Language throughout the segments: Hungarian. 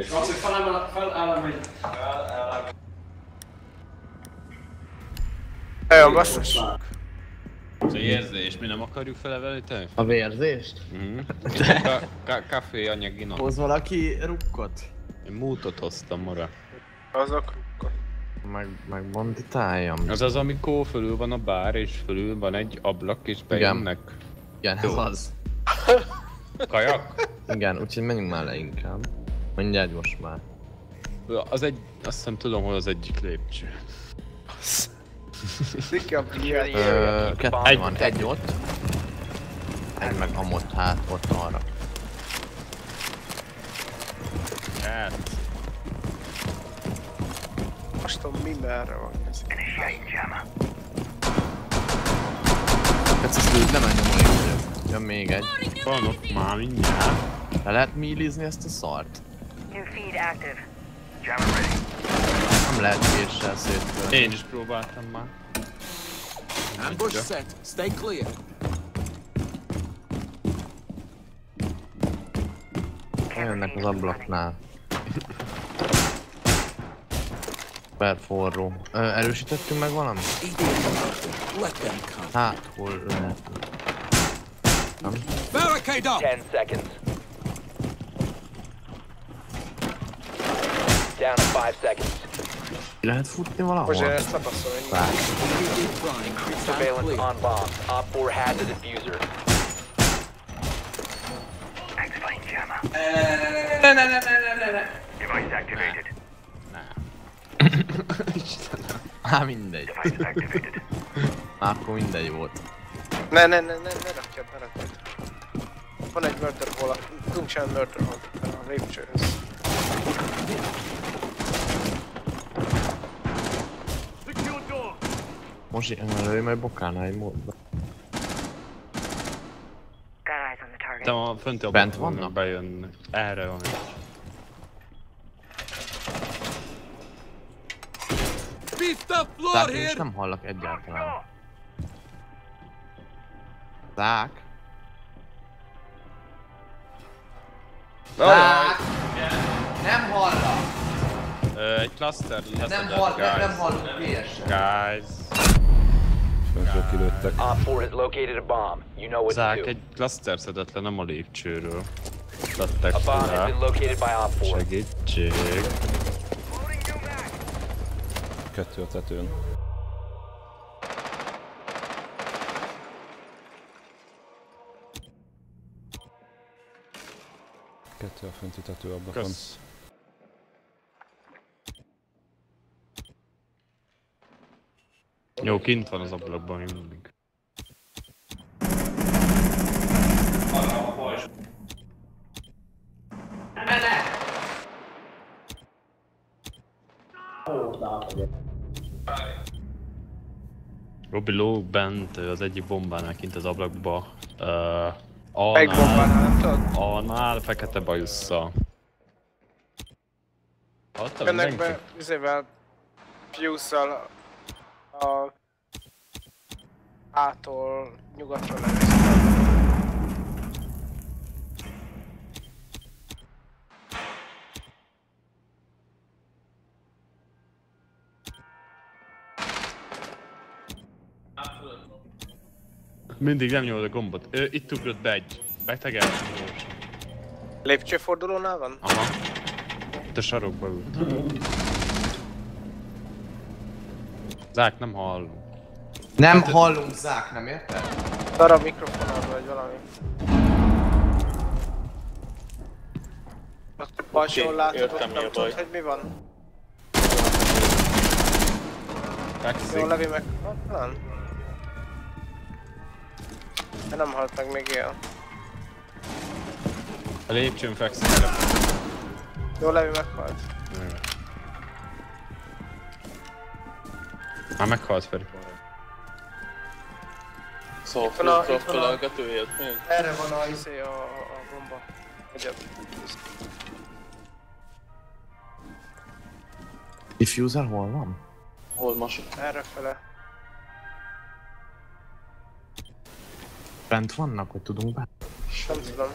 És felemel, felállom, hogy... Olyan basszus. az érzés, mi nem akarjuk felevelni te? A vérzést? Mhm. Ka- ka- Café anyagina. Hoz valaki rukkot? Én mútot hoztam mara. Azok. Meg, meg banditáljam. Az az, amikor fölül van a bár, és fölül van egy ablak, és bejönnek. Igen, ez az. Kajak? Igen, úgyhogy menjünk már le inkább. Mindjárt most már. Az egy, azt hiszem tudom, hol az egyik lépcső. Sziki a kettő Egy- van, egy ott. Egy meg amott hát, ott arra. Hát, Most tudom mi merre van ez. Ez az lőd, nem engem a lépcső. Jön még egy. van ott már mindjárt. Le lehet millizni ezt a szart? New feed active. Nem lehet késsel szétfölni. Én is próbáltam már. Ambush set. Stay clear. Jönnek az ablaknál. Per forró. Ö, erősítettünk meg valamit? Let them come. Hát, hol lehet? Barricade up! 10 seconds. Down to 5 seconds. Lehet futni valahol? Most ezt hogy Lát. Surveillance on bombs. Op 4 has a diffuser. Ne, ne, ne, ne, ne, ne, ne. Á, mindegy. Már akkor mindegy volt. Ne, ne, ne, ne, ne rakjad, ne rakjad. Van egy murder hole, tudunk sem murder hole a lépcsőhöz. Egy módba. Got eyes on the target. De a fönti Bent ablakon vannak? bejönnek. Erre van. Beefed up floor Zák, here! nem hallak egyáltalán. Zák? Zák! Nem hallak! Ö, egy cluster leszedett, guys. hallunk PS-et. Guys. What to Zák, do. egy cluster szedett le, nem a lépcsőről. Tettek A bomb has fel. been located by Op 4. Segítség. Kettő a tetőn. Kettő a fönti tetőablakon. Kösz. Jó, kint van az ablakban még mindig. Robi lóg bent az egyik bombánál kint az ablakba. Uh, Melyik alnál, bombánál, nem tudod? alnál fekete bajusszal. Hallottam Jönnek be, izével, fuse-szal a... Ától nyugatra lenéztek. Mindig nem nyomod a gombot. Ö, itt ugrott be egy. Beteg elsőgós. Lépcsőfordulónál van? Aha. Itt a sarokba ült. Zák, nem hallunk. Nem hallunk Zák, nem érted? Darab mikrofonod vagy valami. Ott balsón látod, ott nem tudod, hogy mi van. Jó, Fekszik. Levi meg... Nem. De nem halt meg még él. A lépcsőn fekszik. Jó, Levi meghalt. Már meghalt Feri. Itt van a... Itt van a... Erre van a izé a, a, bomba. Egyet. Diffuser hol van? Erre fele. Bent vannak, hogy tudunk be? Nem tudom.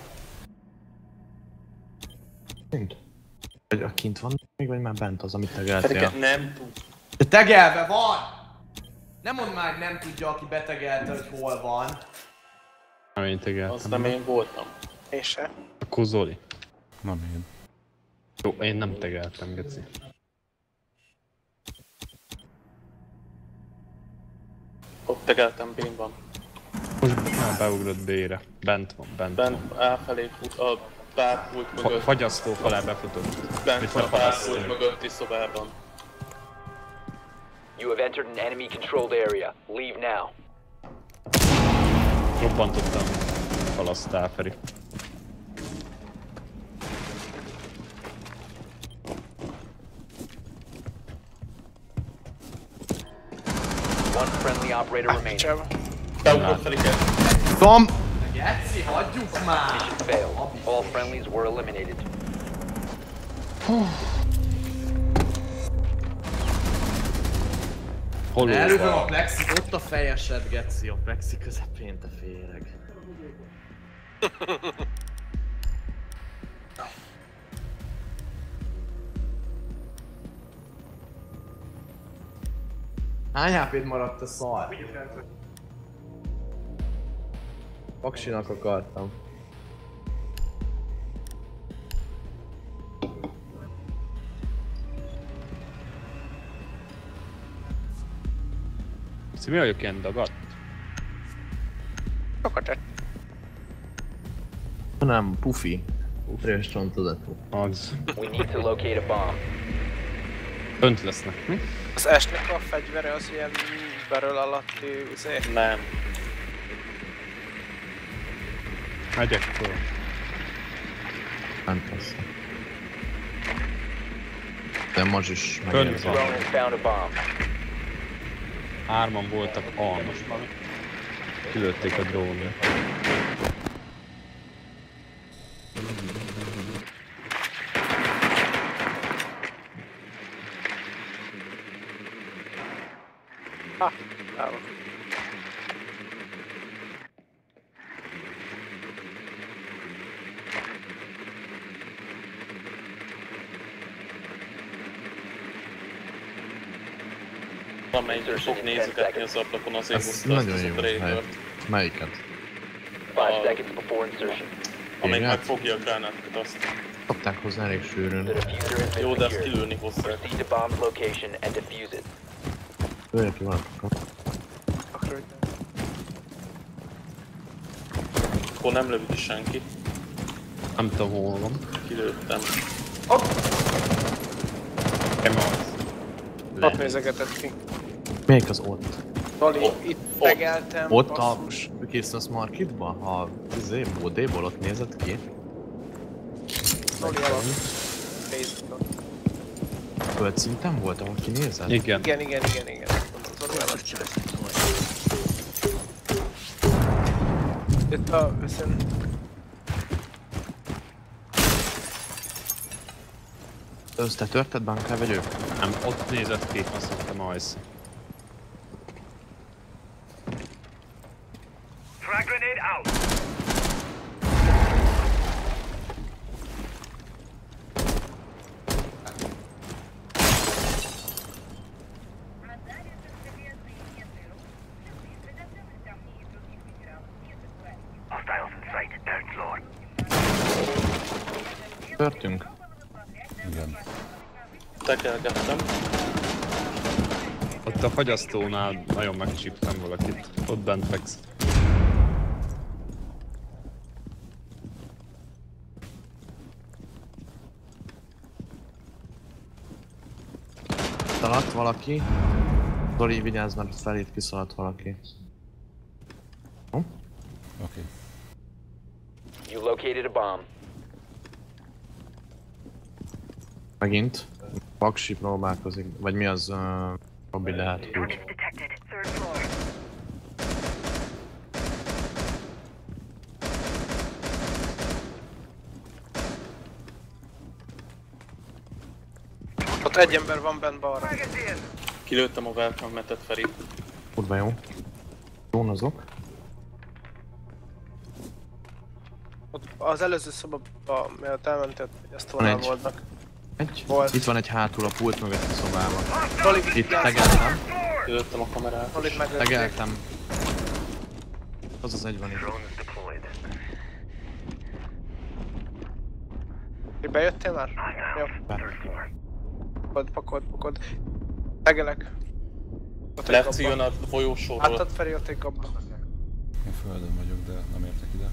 Mint? Vagy a kint van még, vagy már bent az, amit tegeltél? nem tud. De tegelve van! Nem mondd már, hogy nem tudja, aki betegelte, hogy hol van. Nem én tegeltem. én voltam. Én se. Akkor Zoli. Nem én. Jó, én nem tegeltem, geci. Ott tegeltem B-ban. Most már beugrott B-re. Bent van, bent, van. Bent elfelé fut, a bárpult Fa- mögött. fagyasztó falá befutott. Bent Mit van a nem bárpult mögötti szobában. You have entered an enemy controlled area. Leave now. Robbantottam falasztál, Feri. One friendly operator ah, remaining. Csaba. Beugrott fel. Tom! Geci, hagyjuk már! Mission failed. All friendlies were eliminated. Hol a plexit. Ott a fejesed, Geci, a plexi közepén, te féreg. Hány hp maradt a szar? Paksinak akartam. Mi vagyok ilyen dagat? Sokat egy. Nem, pufi. Pufrés csontodatú. Az. We need to locate a bomb. Önt lesznek, mi? Az esnek a fegyvere az ilyen barrel alatti izé. Nem. Megyek föl. Nem persze. De most is Fönt megérzem. van. Drone has found a bomb. Hárman voltak A, most kilőtték a drónra. Bravo. Valamelyik fog nézegetni az ablakon, azért Ez hozta nagyon az jó operatort. Melyiket? Five seconds before insertion. Amelyik Igen. megfogja a gránátokat, azt. Kapták hozzá elég sűrűn. Jó, de secured. kilőni hozzá. Proceed to location and defuse it. Őnek ki van Akkor nem lövi ki senki. Nem tudom hol van. Kilőttem. Nem az. Ott nézegetett ki. Melyik az ott? Ott. itt Ott. tegeltem. Ott a. Business Marketba? Ha izé, bódéból ott nézett ki? Zoli alatt. Facebookon. Földszinten volt, ahol kinézett? Igen. Igen, igen, igen, igen. Zoli alatt. Itt a viszont... Össze törted bankál vagy ők? Nem, ott nézett ki, azt mondtam az. Törtünk? Igen. Tekelgettem. Ott a fagyasztónál nagyon megcsíptem valakit. Ott bent fekszik. Szaladt valaki. Zoli, vigyázz, mert felét kiszaladt valaki. Oké. Okay. You located a bomb. Megint. Paksi próbálkozik. Vagy mi az? Uh, Lehet úgy. Targets detected. Third floor. Ott egy ember van bent balra. Kilőttem a welcome metet Feri. Kurva jó. Drónozok. Ott az előző szobában, mielőtt elmentél, hogy ezt volna voltak. Egy. Hol? Itt van egy hátul a pult mögött a szobában. Itt tegeltem. Előttem a kamerát. Tolit meg Tegeltem. Az az egy van itt. Bejöttél már? Jó. Pakod, pakod, pakod. Tegelek. Lefci jön a folyósóról. Láttad Feri, ott egy gabba. Én földön vagyok, de nem értek ide.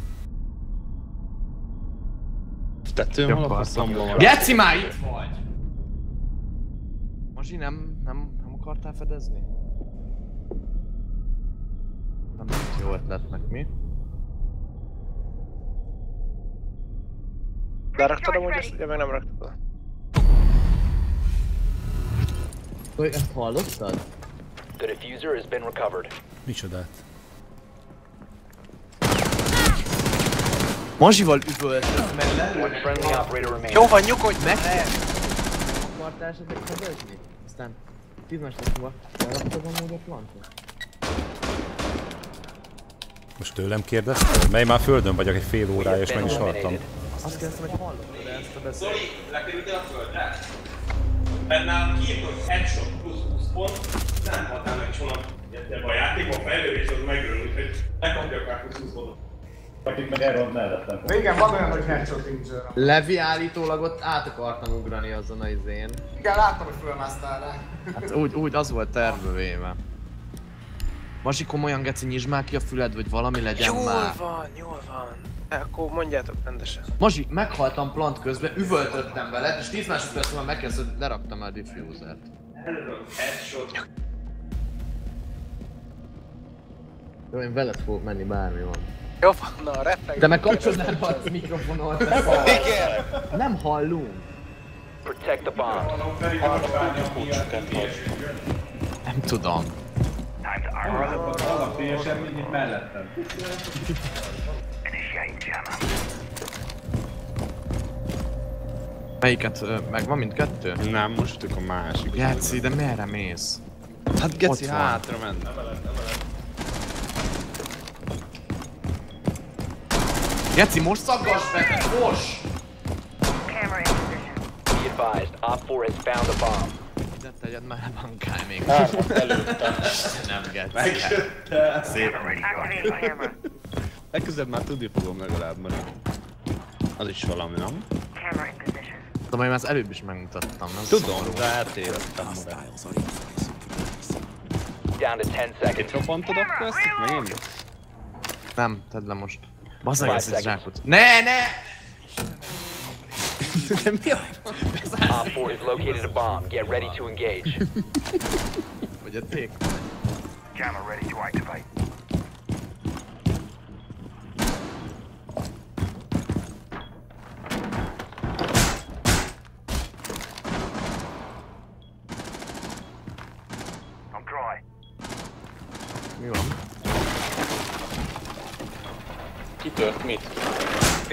Tetőn van a arcom. faszomban van. Geci már itt vagy! Mazsi, nem, nem, nem akartál fedezni? Nem volt jó ötletnek, mi? Leraktad amúgy ezt? Ugye meg nem raktad. Hogy ezt hallottad? The diffuser has been recovered. Micsodát? Mazsival üvöltök, remaining. Jó van, nyugodj meg! Akartál esetleg fedezni? Aztán 10 másodperc múlva leraktad amúgy a plantot? Most tőlem kérdeztél? Mely már földön vagyok egy fél órája és meg is haltam. Azt kérdeztem, hogy hallottad ezt a beszélt? Zoli, lekerültél a földre? Mert nálam kiírt, hogy headshot plusz 20 pont, nem haltál meg soha. Ebben a játékban fejlődés az megörül, úgyhogy lekapjak már plusz 20 pontot. Igen, van olyan, hogy headshot injure. Levi állítólag ott át akartam ugrani azon a izén. Igen, láttam, hogy fölmásztál rá. Hát úgy, úgy az volt tervbe véve. Mazsi, komolyan geci, nyisd már ki a füled, vagy valami legyen Jól már. van, jól van. Akkor mondjátok rendesen. Mazsi, meghaltam plant közben, üvöltöttem veled, és 10 másodperc múlva megkezdted, leraktam el a diffusert. Headshot. Jó, én veled fogok menni, bármi van. Jó van, na a reflex. De meg kapcsolod el a mikrofonot. Igen! Nem hallunk. Protect the bomb. Nem tudom. Az a PSM mindig mellettem. Melyiket, ö, megvan mindkettő? Nem, most a másik. Geci, de merre mész? Hát geci, hátra ment. Geci, most szaggass be, most! Camera in position. Be advised, Op 4 has found a bomb. Ide tegyed már bankál még. Hármat előttem. Nem geci. Szép. Activating camera. Legközelebb már tudni fogom legalább, mert az is valami, nem? Tudom, én már az előbb is megmutattam, nem? Tudom, de eltévedtem. Down to 10 Itt seconds. robbantod akkor ezt megint? Nem, tedd le most. Bazzag Five ezt egy seconds. zsákot. Ne, ne! De mi a... Op 4 has located a bomb. Get ready to engage. Vagy a ték. Mi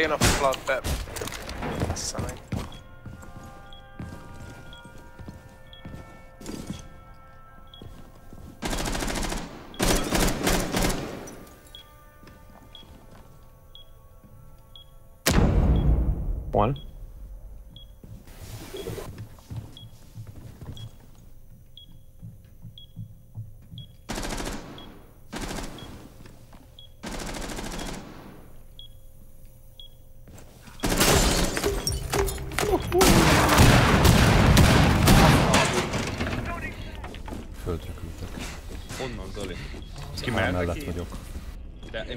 Én a flat be.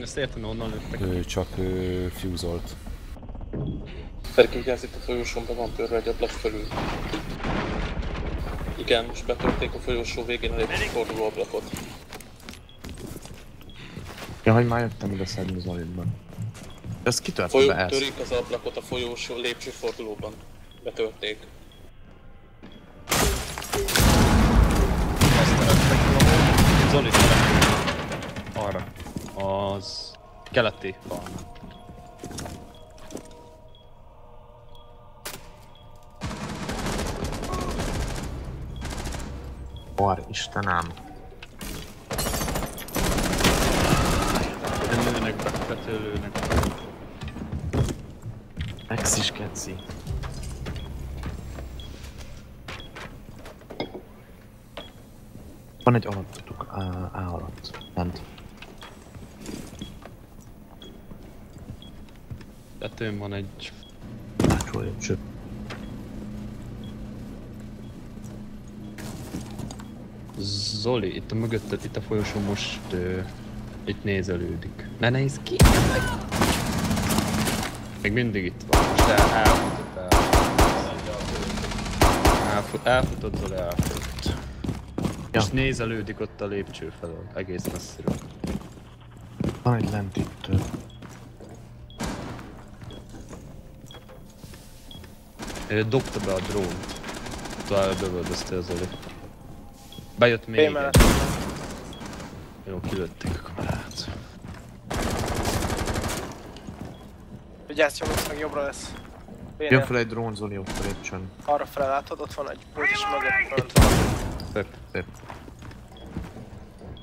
Ezt értem, honnan lőttek. Ő csak ő, fuzolt. Felkigyáz itt a folyosón be van törve egy ablak fölül. Igen, most betörték a folyosó végén a forduló ablakot. Ja, hogy már jöttem ide szedni Zolidban. Ez kitört Folyó, be ezt? törik az ablakot a folyosó lépcsőfordulóban. Betörték. Zoli, gyere. Arra az keleti van. Mar, Istenem. Lőnek be, betölőnek be. Ex is keci. Van egy alatt, á, á alatt. Tetőn van egy... Hátsó lépcső. Zoli, itt a mögötted, itt a folyosó most... Ö, itt nézelődik. Ne nézz ki! Még mindig itt van. Most el, elfutott el. Elfut, elfutott Zoli, elfutott. Ja. Most nézelődik ott a lépcső felől, egész messziről. Van egy lent itt. ö, Ö, Dobta be a drónt. Tovább bevöldözte az Zoli. Bejött még egy. Jó, kilőtték a kamerát. Vigyázz, nyomod meg jobbra lesz. Jön B-nél. fel egy drón Zoli ott a lépcsőn. Arra fel látod, ott van egy pult is mögött. fönt. Szép. Szép.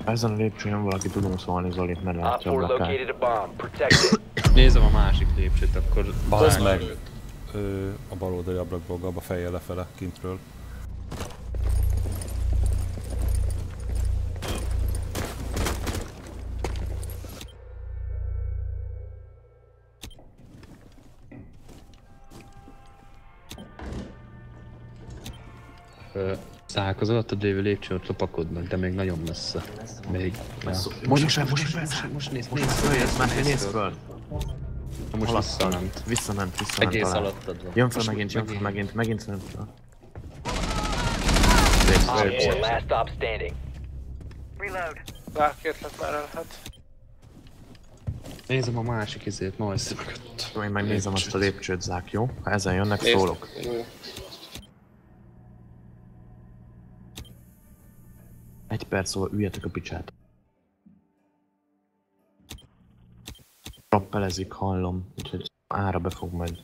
Ezen a lépcsőn jön valaki tudunk szólni Zolit, mert látja a 4 blakát. located a bomb. Protect it. Nézem a másik lépcsőt, akkor... Bazd meg! Ö, a bal oldali ablakból gabba fejjel lefele, kintről. Ö, Szák az alattad lévő lépcsőn ott lopakodnak, de még nagyon messze. Még... Ja. Most, most, most, most, most, most nézd, most, föl, már nézd föl. Most Haladtam. visszament. Visszament, visszament Egész alá. alattad van. Jön fel Most megint, jön fel megint, megint jön fel. 4 last stop standing. Reload. Rákérlek már el, hát. Nézem a másik izét, Noise mögött. Én megnézem azt a lépcsőt, Zák, jó? Ha ezen jönnek, szólok. Egy perc szóval üljetek a picsát. Rappelezik, hallom, úgyhogy ára be fog majd.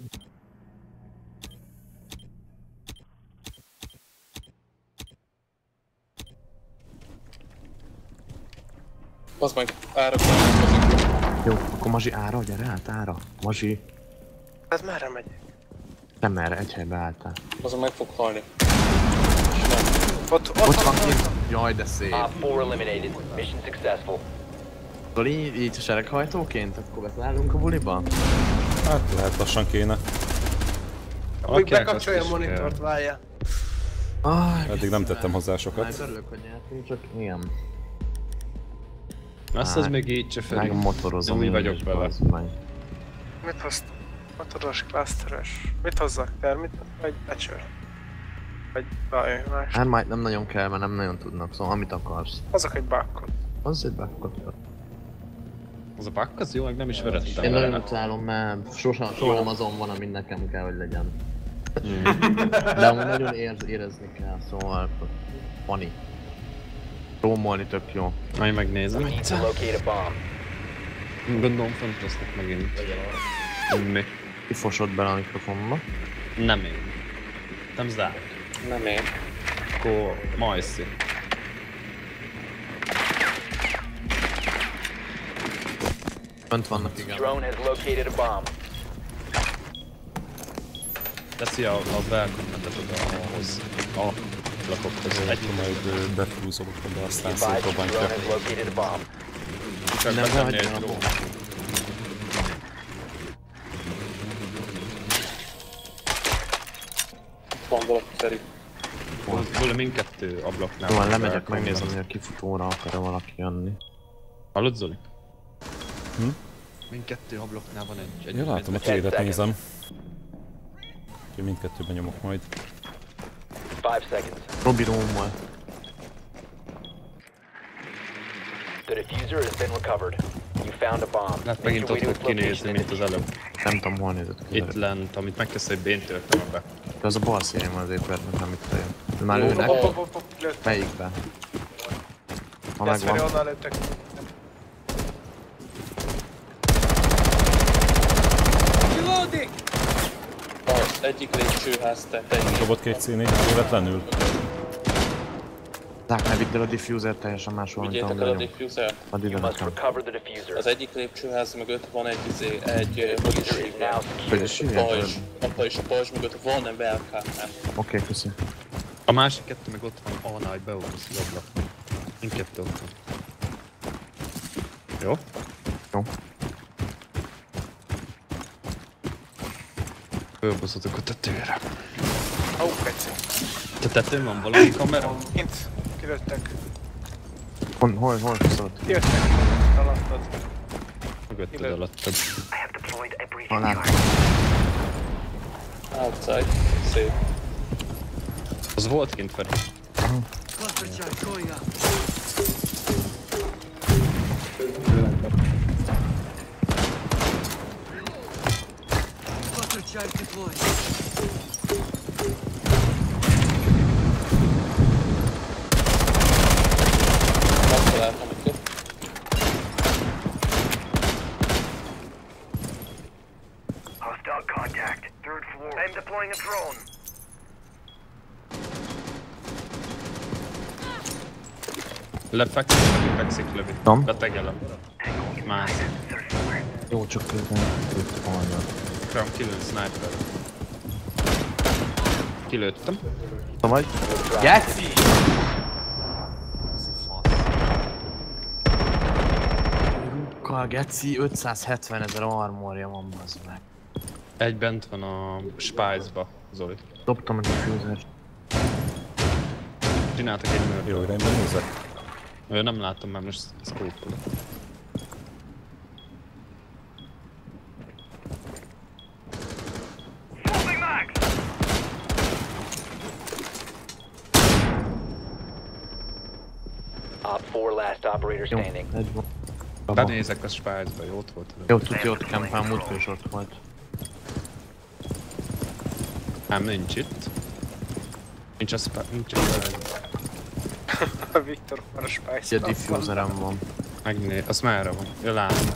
Az meg ára Jó, akkor Mazsi ára, gyere át ára. Mazsi, Ez merre megy? nem merre, egy helybe álltál. az meg fog halni. Ott, ott, Ott van kint. Jaj, de szép. Op 4 eliminated. Mission successful. Zoli, így, sereghajtóként, akkor beszállunk a buliba? Hát lehet lassan kéne. Rakják bekapcsolja a monitort, várja. Aj, Eddig nem tettem hozzá Hát sokat. örülök, hogy nyertünk, csak igen. Azt az még így se felül. Megmotorozom vagyok meg. Mit hozt? Motoros, clusteres. Mit hozzak? Termit? Vagy becsör? Vagy valami más? Hát majd nem nagyon kell, mert nem nagyon tudnak, szóval amit akarsz. Hozok egy bakkot. Az egy bakkot. Az a bakk az jó, meg nem is verettem Én nagyon utálom, mert sosem, soha nem azon van, amin nekem kell, hogy legyen. De amúgy nagyon érz, érezni kell, szóval... Funny. Rómolni tök jó. Majd megnézem. Bomb. Gondolom fent lesznek megint. Mi? Kifosod bele a mikrofonba. Nem én. Nem zár. Nem én. Akkor Majszi. Fönt vannak, igen. Drone has located a bomb. Teszi a, a belkommentet oda ahhoz. A lakokhoz. Egy majd ö, befúzolok oda, aztán advised your drone szétrobbantja. has located a bomb. csak Nem egy a. Van valaki szerint. Volna mindkettő ablaknál. Van lemegyek, megnézem, hogy a kifutóra akar-e valaki jönni. Hallod Zoli? Hm? Mindkettő ablaknál van egy... egy Ja, látom, a seconds. nézem. Úgyhogy mindkettőben nyomok majd. Five seconds. Robi rómol. The diffuser has been recovered. You found a bomb. Hát megint ott fog kinézni, mint az előbb. Nem tudom, hol nézett ki. Itt lent, amit megkezdte, hogy bént törtem be. De az a bal szélén van az épületnek, nem itt fejön. Már lőnek. Melyikbe? Ha megvan. onnan lőttek. Az egyik lépcsőház tetején. Dobott két C4 véletlenül. Zák, ne vidd el a diffuser teljesen máshol, mint Vigyétek ahol el a diffuser. The diffuser. Az egyik lépcsőház mögött van egy, izé, egy ö, hogy is hívják? Hogy is hívják? Pajzs. A pajzs, a pajzs mögött van egy belkártán. Oké, köszi. A másik kettő meg ott van, ahonnan, hogy beugrisz az ablak. Mindkettő ott van. Jó? Jó. Fölbaszotok a tetőre. Ó, keci. Te tetőn van valami kamera? Kint. Kilőttek. Hol, hol, hol szólt? Kijöttek. Alattad. Mögötted Illetve- alattad. Hol látom? Outside. Szép. Az volt kint Feri. Megtaláltam itt. Hostile contact. Third floor. I'm deploying a drone. Lefekszik, fekszik lövi. Tom? Betegelem. Más. Jó, csak közben itt van. Kram kilőtt sniper. Kilőttem. Te vagy? Geci! Rukkal, geci, 570 ezer armorja van, bazd meg. Egy bent van a Spice-ba, Zoli. Dobtam a diffuser. Csináltak egy mörd. Jó, rendben nézek. Ő nem látom már most scope Op 4 last operator standing. van. Benézek a Spice-ba, jó ott volt. Jó, tudja, ott kempán múltkor is ott volt. Nem, nincs itt. Nincs a Spice, nincs a Spice. A Viktor már a Spice. Egy diffuserem van. Megné... Az merre van? Ja, látom.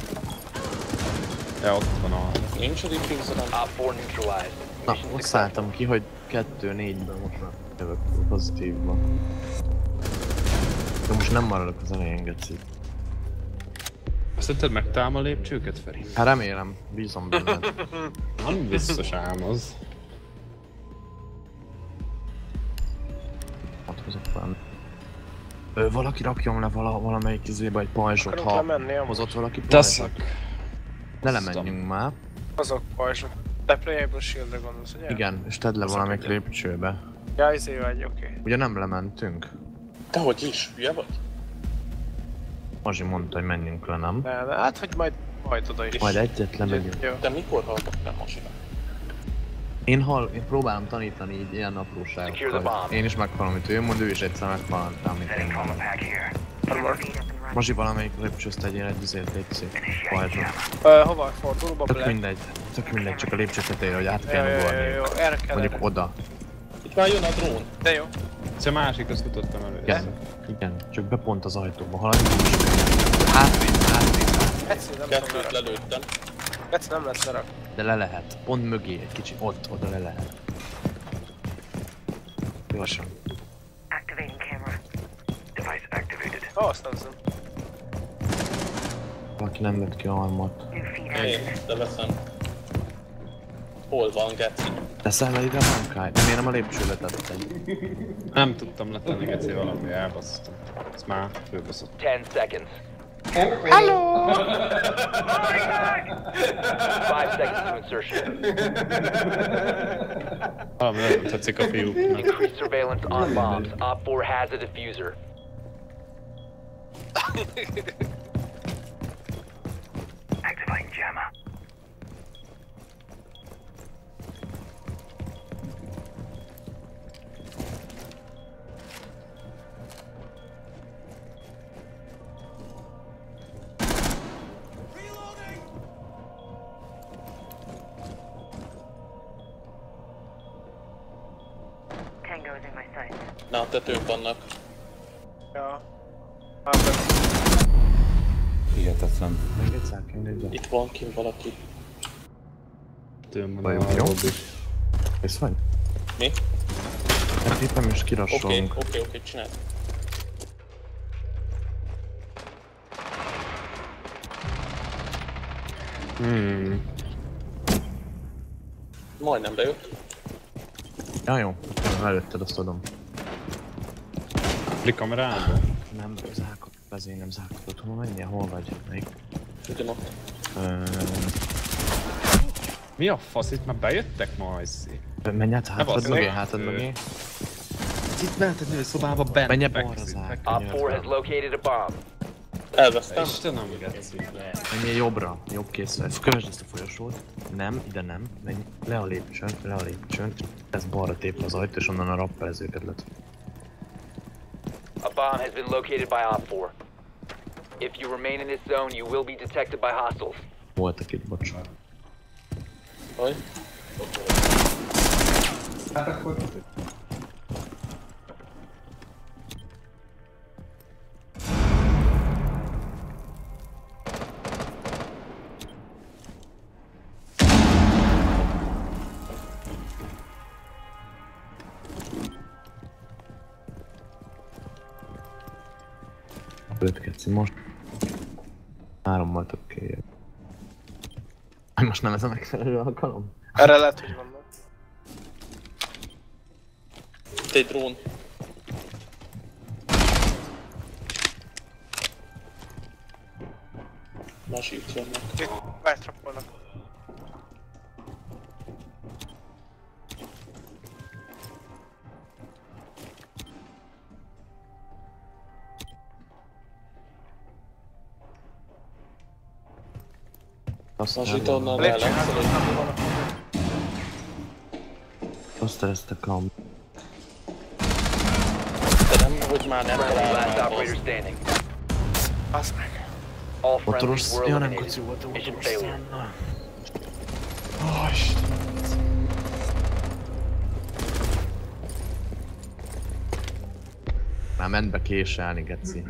Ja, ott van a... Nincs a diffuserem. Op 4 neutralized. Na, ott szálltam ki, hogy 2-4-ben most már jövök pozitívba. De most nem maradok az elején, geci. Szerinted megtalálom a lépcsőket, Feri? Hát remélem, bízom benned. Nem biztos ám az. Ott hozok fel. Ö, valaki rakjon le vala, valamelyik izébe egy pajzsot, ha lemenni, hozott valaki pajzsot. Ne lemenjünk már. Azok pajzsok. De Playable Shield-re gondolsz, ugye? Igen, és tedd le valamelyik lépcsőbe. Ja, izé vagy, oké. Ugye nem lementünk? Dehogy is, hülye vagy? Mazsi mondta, hogy menjünk le, nem? De, de hát, hogy majd, majd oda is. Majd egyet lemegyünk. Jó. De mikor hallgattam Masina? Én, hall, én próbálom tanítani így ilyen apróságokkal. Én is meghalom, amit ő mond, ő is egyszer meghal, amit én mondom. Mazsi valamelyik lépcsőzt tegyél egy szép pajzsot. Ö, hova fordul? Ba Tök mindegy, tök mindegy, csak a lépcső tetejére, hogy át kell jó, jó, jó, ugorni. jó, erre kell Mondjuk oda. Itt már jön a drón. De jó. Ez a másik, azt futottam elő. Igen, igen, csak be pont az ajtóba, haladjunk is. Hátrébb, hátrébb, Egyszer nem Kettőt lelőttem. Egyszer nem lesz lerak. de le lehet. Pont mögé, egy kicsit, ott, oda le lehet. Gyorsan. Activating camera. Device activated. Ó, azt nézem. Valaki nem vett ki a feed Én, de veszem. Hol van Geci? Teszel le ide a bankáj? Miért nem a lépcsőbe tetted? Nem tudtam letenni, Geci, valami elbasztam. Ez már fölbaszott. 10 seconds. Hello! 5 seconds to insertion. Valami nagyon tetszik a fiúknak. Increased surveillance on bombs. Op 4 has a diffuser. Activating jammer. Tetőn vannak. Ja. Hát, Hihetetlen. Itt van kint valaki. Tőm van Vajon a jó? Kész vagy? Mi? Hát itt nem is Oké, kirassolunk. oké, oké, csinálj. Hmm. Majdnem bejött. Ja jó, előtted azt adom. Flick kamerában? nem zákot, azért nem zákot. Hol menjél? Hol vagy? Melyik? Ugyanott. Ö, Mi a fasz? Itt már bejöttek ma izé. menj át hátad basszol. mögé, hátad mögé. Itt meheted nő szobába bent. Menj balra. Op 4 has located a bomb. Elvesztem. Istenem, geci. Menjél jobbra, jobb készre. Kövesd ezt a folyosót. Nem, ide nem. Menj le a lépcsőn, le a lépcsőn. Ez balra tép az ajtó, és onnan a rappelezőket lett. A bomb has been located by Op 4. If you remain in this zone, you will be detected by hostiles. Voltak itt, bocs. Hogy? Keci most. Három voltak ki. Most nem ez a megfelelő alkalom? Erre lehet, hogy vannak. Itt egy drón. Másik itt vannak. Itt onnan A el lépcsőházban lehet nem vannak. Azt ereztek a... De nem, hogy már nem standing. Basz meg. Motoros... Ja nem koci volt a motoros szánna. Ó, Istenem. Már ment be késelni, geci.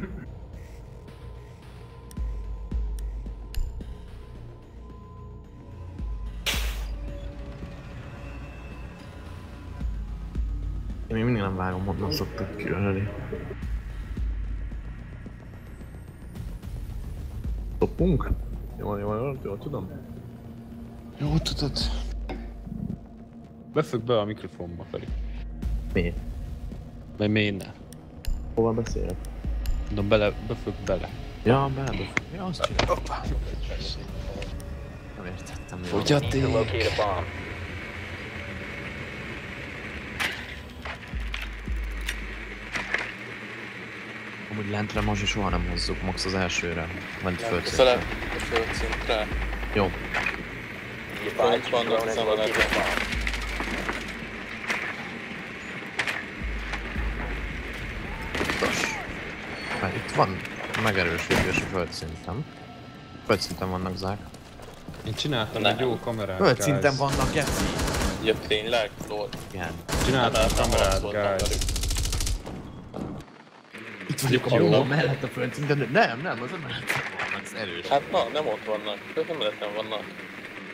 Én még mindig nem vágom, honnan szoktak kiölni. Toppunk? Jól, jól, jól, jól tudom. Jó tudod. Befügg be a mikrofonba felé. Mi? Vagy méne. Hova beszélek? Mondom, bele, befügg bele. Ja, beleböf. Ja, azt csinálom. Hoppá. Nem értettem jól. Amúgy lentre most soha nem hozzuk, max az elsőre. Ment földszintre. Szeret a földszintre. Jó. Be advised Pont your vannak drone has located a szemeletben. bomb. Biztos. Mert itt van megerősítés a földszinten. Földszinten vannak zák. Én csináltam Nem. egy jó kamerát, Földszinten guys. vannak, geci! Ja, tényleg? Lord. Igen. Csináltam Nem, nem kamerát, azt voltam guys. Itt vagyok Jó. hó mellett a földszinten. de Nem, nem, az emellett van, ez erős. Hát na, nem ott vannak. Ők nem lehetem vannak.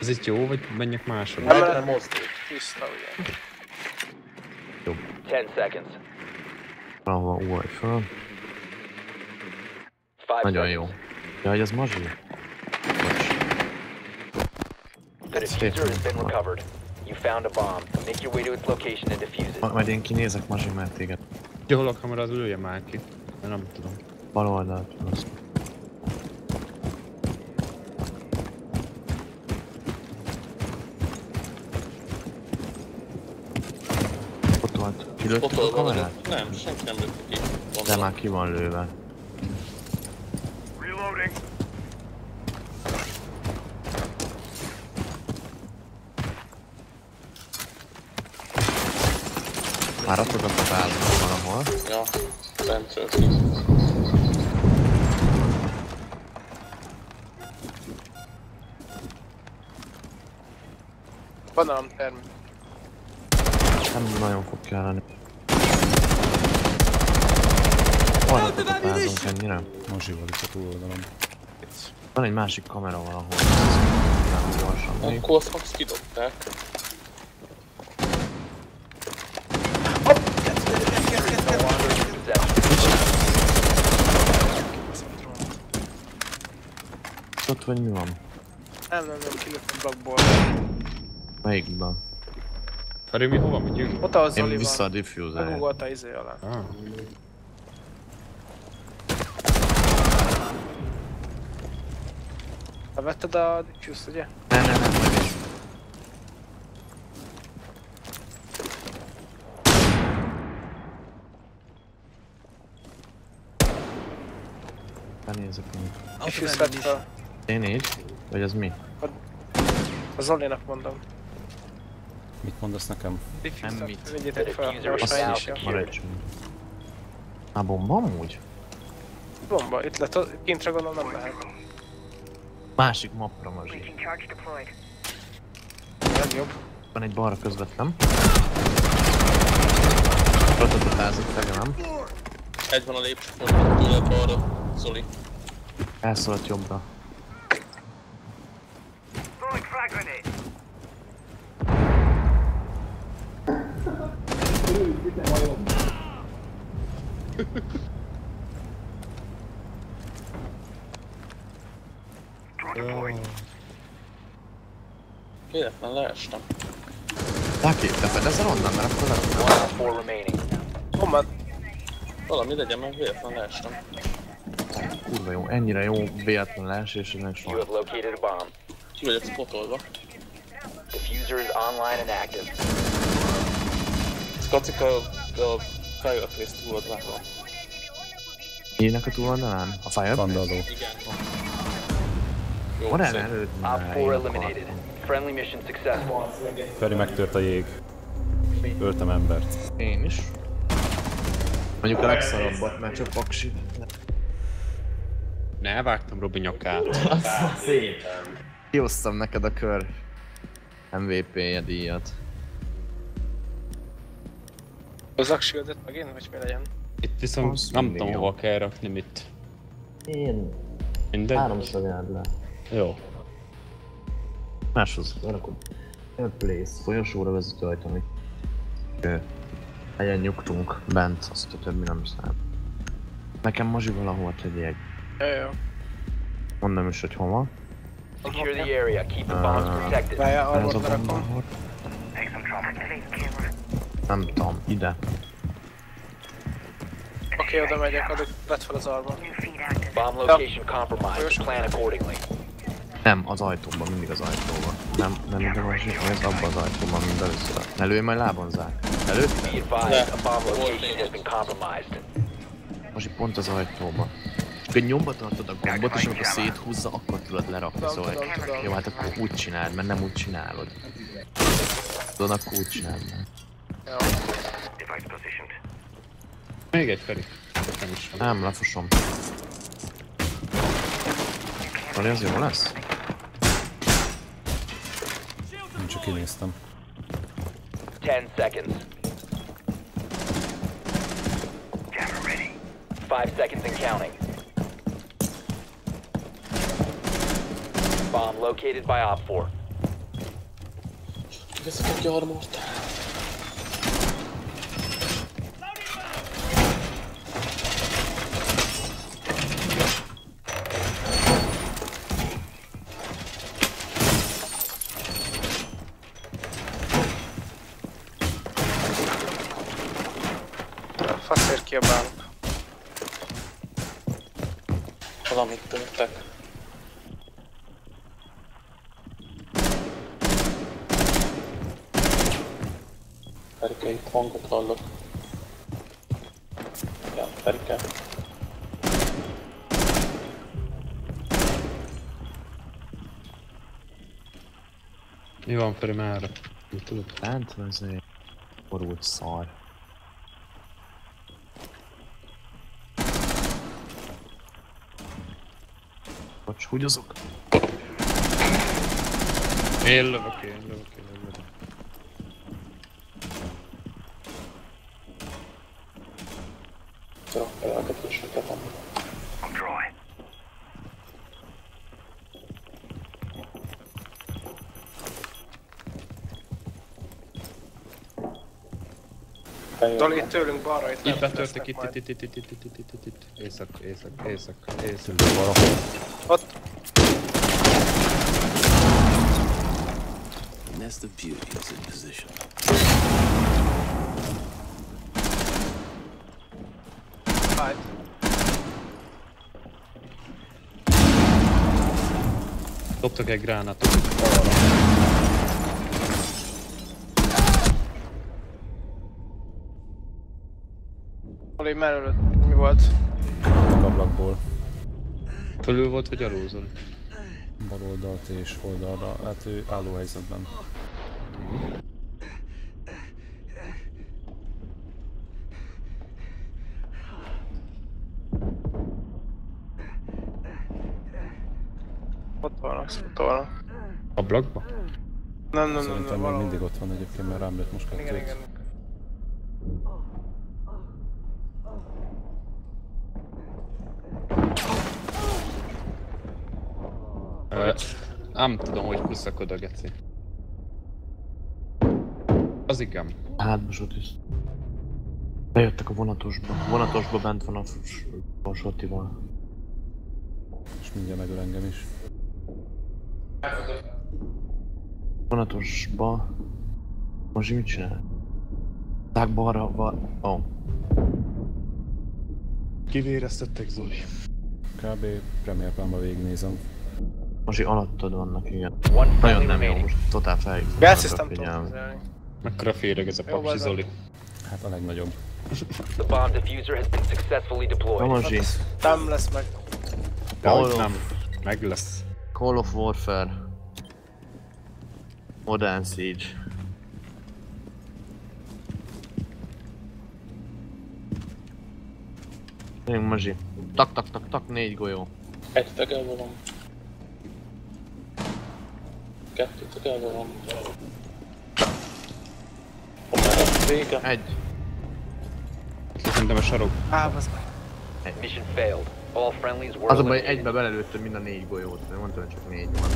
Ez itt jó, vagy menjek máshol? Nem Nem, nem mozdul. tiszta, ugye. 10 seconds. Valahol ugorj föl. 5 Nagyon jó. Jaj, ez mazsi? Bocs. The diffuser has been recovered. You found a bomb. Make your way to its location and defuse it. Ma- Majd én kinézek mazsi, mert téged Jó, hol a kamera, az ülje már ki. Mert nem tudom. bal oldalt. Ott volt. Kilőttük a kamerát? Nem, senki nem lőtte ki. De már ki van lőve. Reloading. Fáradtok a házban valahol. Ki. Banalom termő. Nem nagyon fog kelleni. A házunk ennyire. Mozsival itt a túloldalon. Van egy másik kamera valahol. Nem gyorsan azt max kidobták. vagy mi van? Ellenőr kilépni blokkból. Melyikben? Feri, mi hova megyünk? Ott az Én vissza a diffuser Megugolta izé alá. Ah. Vetted a diffuse-t, ugye? Nem, nem, nem. Benézek én. Diffuse-t. Én így? Vagy az mi? A, a Zolinak mondom. Mit mondasz nekem? Nem mit. Vigyétek fel, gyorsan is. A bomba amúgy? Bomba, itt lett, kintre gondolom nem lehet. Másik mapra mazsi. Nem jobb. Van egy balra közvetlen. Protototázott fel, nem? Egy van a lépcsőpont, túl a balra, Zoli. Elszólt jobbra. Véletlen leestem. Taki, te fedezel onnan, mert akkor nem. One on four remaining. Bomba, Valami legyen, mert véletlen leestem. Kurva jó, ennyire jó véletlen leesés, ez nem You soha. have located a bomb. Ki vagyok spotolva. Diffuser is online and active. Kacik a, a Fireplace túlod látom. Ének a túloldalán? A Fire? Vandaló. Igen. Jó, Van szép. előtt? Op Ne, 4 én eliminated. akartam. Friendly mission successful. Feri megtört a jég. Öltem embert. Én is. Mondjuk a legszarabbat, mert csak paksi. Ne, vágtam Robi nyakát. Szép. Kihoztam neked a kör MVP-je díjat. Hozzak shieldet megint, vagy mi legyen? Itt viszont Az nem tudom hova kell rakni mit. Én Mindegy? háromszor le. Jó. Máshoz, rakod. A place, folyosóra vezető ajtó, ami... Ö, Helyen nyugtunk bent, azt a többi nem szám. Nekem Mazsi valahol tegyék. Jó, jó. Mondom is, hogy hova. Secure the area. Keep the bombs protected. Várjál, arról? Take some trouble. Activate camera. Nem tudom, ide. Oké, oda megyek, addig vedd fel az arba. Bomb location compromised. Plan accordingly. Nem, az ajtóban, mindig az ajtóban. Nem, nem ide Mazsi, ez abban az ajtóban, mint először. Ne lőj majd location has been compromised. Mazsi pont az ajtóban. És akkor nyomba tartod a gombot, és amikor széthúzza, akkor tudod lerakni, Tudom, szóval... tudom. Jó, hát akkor úgy csináld, mert nem úgy csinálod. Tudod, akkor úgy csináld. meg. Jó. Device positioned. Még egy Feri. Nem is van. Nem, lefosom. Roli, az jó lesz? Én csak kinéztem. 10 seconds. Jammer ready. 5 seconds and counting. Bomb located by Op 4. Ezek egy armort. Hangot hallok. Ja, Ferike. Mi van Feri mára? Mit tudod? Lent vezér. Borult szar. Bocs, húgyozok. Én lövök, én lövök, én lövök. Tudok elkezdéseket van. I'm dry. Dali, itt tőlünk balra, itt Itt lent betörtek, lesznek itt, majd. itt, itt, itt, itt, itt, itt, itt, itt, itt. Észak, észak, észak, észak. Ott. And that's the beauty is in position. Dobtak egy gránátot. Oli mellőtt mi volt? Ablakból. Fölül volt vagy alul, Zoli? Bal oldalt és oldalra. Hát ő álló helyzetben. Ott vannak. Ablakba? Nem, nem, nem, nem, még valahol. mindig ott van egyébként, mert rám lőtt most Igen, kettőt. igen. Ö, Nem tudom, hogy kuszakod a geci. Az igen. Hátba sotis. Bejöttek a vonatosba. A vonatosba bent van a, a sotival. És mindjárt megöl engem is. Vonatosba... Most mit csinál? Tak balra. Ó. Oh. Kivéreztettek Zoli. Kb. Plánba végignézem. Most alattad vannak, igen. One Nagyon nem jó, most totál a nem tudom. Mekkora féreg ez a papsi. Zoli. Hát a legnagyobb. The bomb diffuser has been successfully deployed. Nem lesz meg. Dehogy nem. Meg lesz. Call of Warfare. Modern Siege. Gyerünk Mazsi. Tak, tak, tak, tak, négy golyó. Egy tegelve van. Kettő tegelve van. Hol már vége? Egy. Szerintem a sarok. Á, az meg. Mission failed. All friendlies were Az a baj, egybe belelőttem mind a négy golyót, mert mondtam, hogy csak négy van.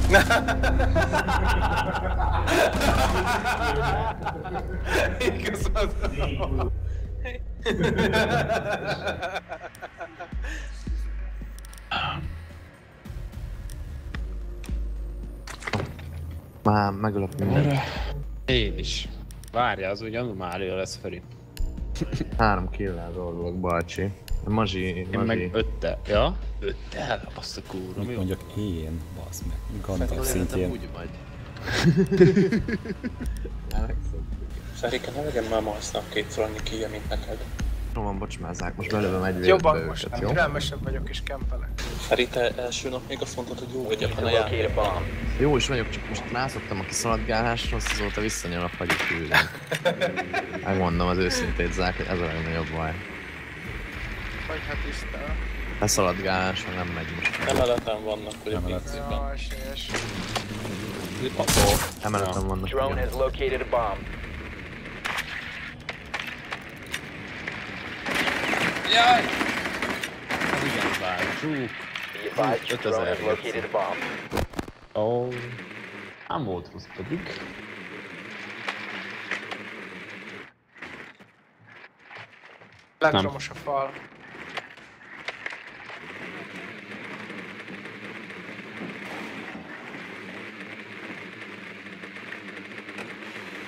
Igazad. Már megölök mindent. Én is. Várja, az úgy anomália lesz Feri. Három killel dolgok, bácsi. Mazsi, Én Mazsi. meg ötte. Ja? Ötte? Azt a kurva, mi Mit mondjak én, bazd meg. Gandalf szintjén. úgy vagy. Szerike, ne legyen már Marsnak kétszer annyi kíja, mint neked. Van, bocsmázzák, most belövöm egy Jobban őket, most. jó? Türelmesebb vagyok és kempelek. Feri, te első nap még azt mondtad, hogy jó vagy ebben a játékban. Jó is vagyok, csak most rászoktam a kiszaladgálásra, azt azóta visszanyal a fagyit küldeni. Megmondom az őszintét, Zák, ez a legnagyobb baj. Vagy hát tisztel. Leszaladgálás, meg nem megy most. Emeleten vannak, hogy a pincében. Emeleten vannak. Drone has located a bomb. Jaj! Igen, várj. Csúk. Be advised your drone has 5000 located a bomb. Ó. Nem volt rossz pedig. Elektromos a fal.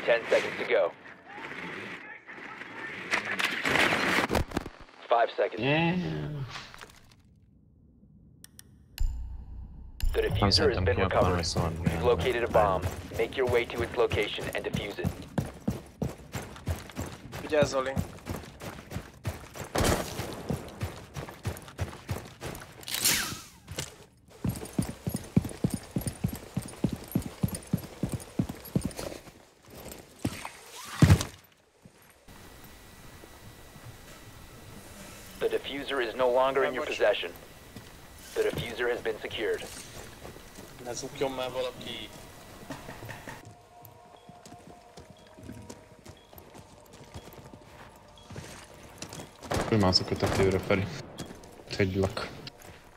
Ten seconds to go. Five seconds. Yeah. The diffuser has been ki akarni recovered. You've located a bomb. Make your way to its location and defuse it. Vigyázz, Zoli. Diffuser is no longer in your possession. The diffuser has been secured. Ne zukjon már valaki. Fölmászok a tetőre, Feri. Hagylak.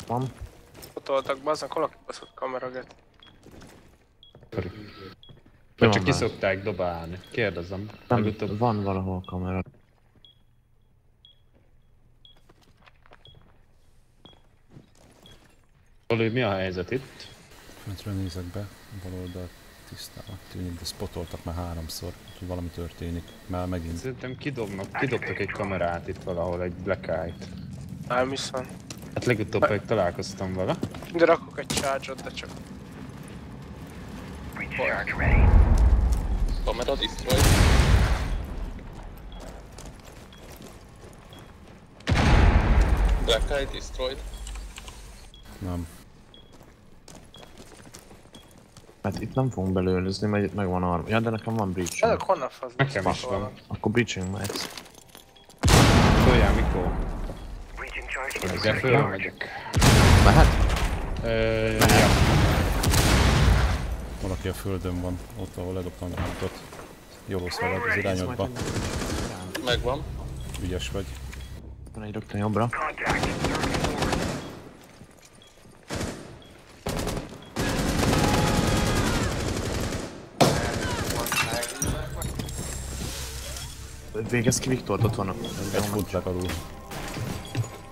Van? Fotoltak, bazdnak, hol a kibaszott kameraget? Feri. Vagy csak ki már? szokták dobálni. Kérdezem. Nem, Legutóbb van valahol kamera. Zoli, mi a helyzet itt? Föntről nézek be, bal oldal tisztának tűnik, de spotoltak már háromszor, hogy valami történik. Már megint. Szerintem kidobnak, kidobtak egy kamerát itt valahol, egy Black Eye-t. Nem hiszem. Hát legutóbb pedig találkoztam vele. De rakok egy charge de csak. Kamera destroyed. Black Eye destroyed. Nem. Hát itt nem fogunk belőlözni, mert itt megvan arma. Ja, de nekem van breach. Ezek honnan fasz? Nekem is van. Akkor breaching mehetsz. Szóljál mikor? Ezzel fölmegyek. Mehet? Ö, ja. Valaki a földön van, ott ahol ledobtam a hantot. Jól szalad az irányodba. Megvan. Ügyes vagy. Van egy rögtön jobbra. contact. Végez ki Viktort, ott vannak. Egy funt alul.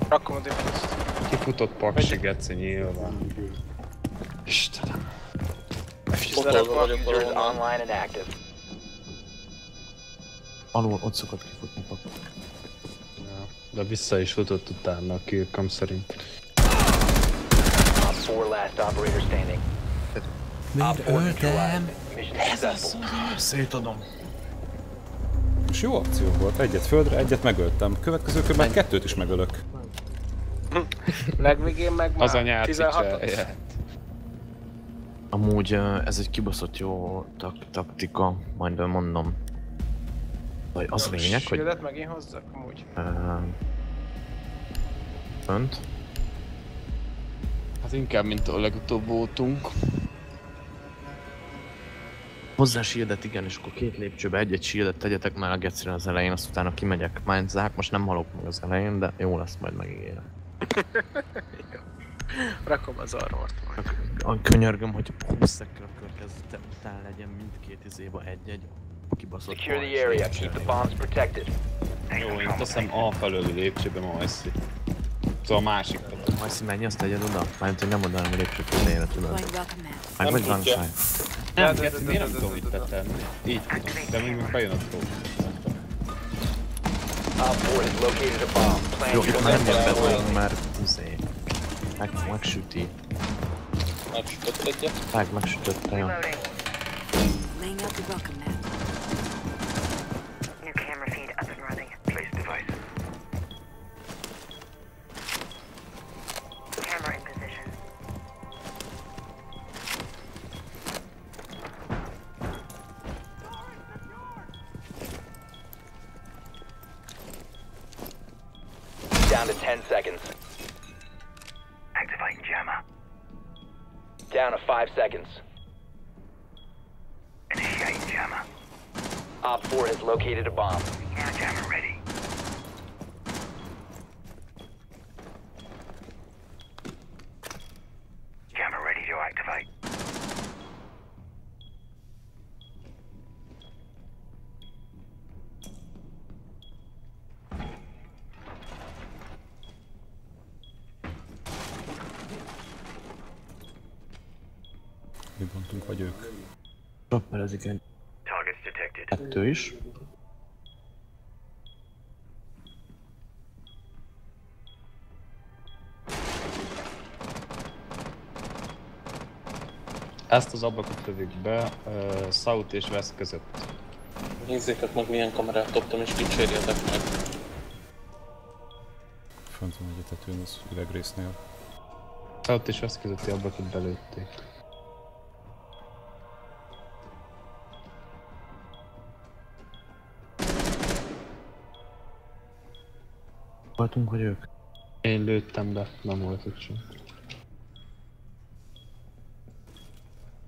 Rakom a diffuszt. Kifutott paksi geci nyilván. Istenem. Fotózva vagyok active. Alul, ott szokott kifutni pak. Ja. De vissza is futott utána a kirkam szerint. 4 last operator standing. Op 4 neutralized. Mission successful. Szétadom. És jó akció volt, egyet földre, egyet megöltem. Következő körben kettőt is megölök. Legvégén meg már Az a nyár 16 picsáját. Amúgy ez egy kibaszott jó tak- taktika, majd mondom. Vagy az a lényeg, hogy Shieldet megint hozzak amúgy. ö, fönt. Hát inkább, mint a legutóbb voltunk. Hozzá shieldet, igen, és akkor két lépcsőbe egy-egy shieldet tegyetek már a gecire az elején, azt utána kimegyek. Mindzák, most nem halok meg az elején, de jó lesz, majd megígérem. Rakom az armort majd. A könyörgöm, hogy 20 szekkel a körkezete után legyen mindkét izéba egy-egy kibaszott Secure the area. Keep the bombs protected. Jó, én teszem A felőli lépcsőbe ma eszi. Szóval a másik. Majszi, menj, azt tegyed oda. Mármint, hogy nem oda, hanem a lépcső tetejére tudod. Meg vagy tudja. Langside. Nem, miért nem tudom itt tenni? Így tudom, de még meg bejön a tró. Op 4 has located a bomb. Plan Jó, itt már nem jön be, mert izé... Meg, megsüti. Megsütött egyet. Meg, megsütötte, jó. Laying out the welcome mat. To 5 seconds. Initiating jammer. Op 4 has located a bomb. Now jammer ready. Mi bontunk vagy ők? Rappelezik egy kettő is. Ezt az ablakot lövik be, uh, South és West között. Nézzétek meg milyen kamerát dobtam és dicsérjetek meg. Fönt van egy a tetőn az üvegrésznél. South és West közötti ablakot belőtték. Voltunk, vagy ők? Én lőttem be, nem volt ott sem.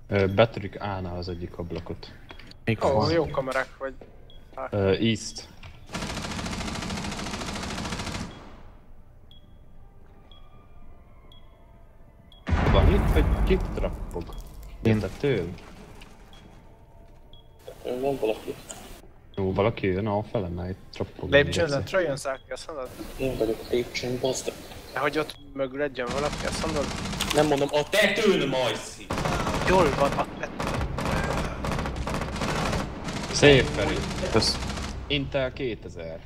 Ö, Betörük A-nál az egyik ablakot. Még Ó, van. jó kamerák vagy. Ö, East. Van itt, vagy kit trappog? Én. Ö, Van valaki. Jó, valaki jön a fele, mert itt trappog. Lépcsőzetről jön Száki, azt mondod? Én vagyok a lépcsőn, bazd. Hogy ott mögül egyen valaki, azt mondod? Nem mondom, a tetőn majszi! Jól van, a Szép Feri. Kösz. Intel 2000.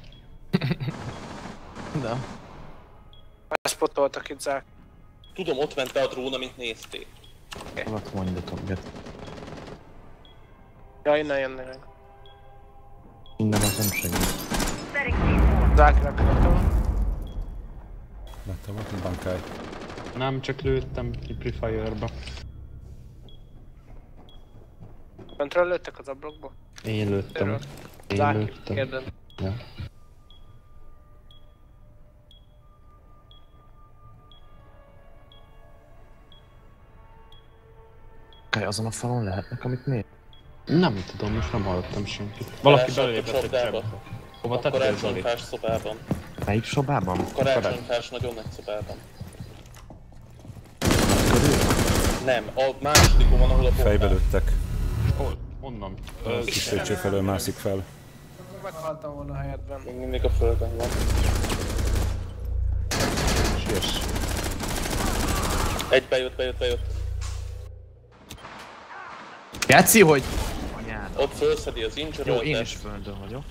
De. Spotoltak itt Zák. Tudom, ott ment be a drón, amit nézték. Alatt van ide get. Ja, innen jönnek. Minden az nem segít. Mette volt egy bankáj. Nem, csak lőttem egy Prefire-ba. Föntről lőttek az ablakba? Én lőttem. Erről. Én Zák, lőttem. kérdem. Ja. Kaj, azon a falon lehetnek, amit még? Nem tudom, most nem hallottam senkit. Valaki a belépett egy csapdába. csapba. Hova A tettél Zoli? karácsonyfás szobában. Melyik szobában? Karácsonyfás nagyon nagy szobában. Nem, a másodikon van, ahol a Fejbe bombák. lőttek. Hol? Honnan? Kis lépcső felől mászik fel. Meghaltam volna a helyedben. Még mindig a földön van. Siess. Egy bejött, bejött, bejött. Geci, hogy... Ott fölszedi az injured Jó, én is földön vagyok.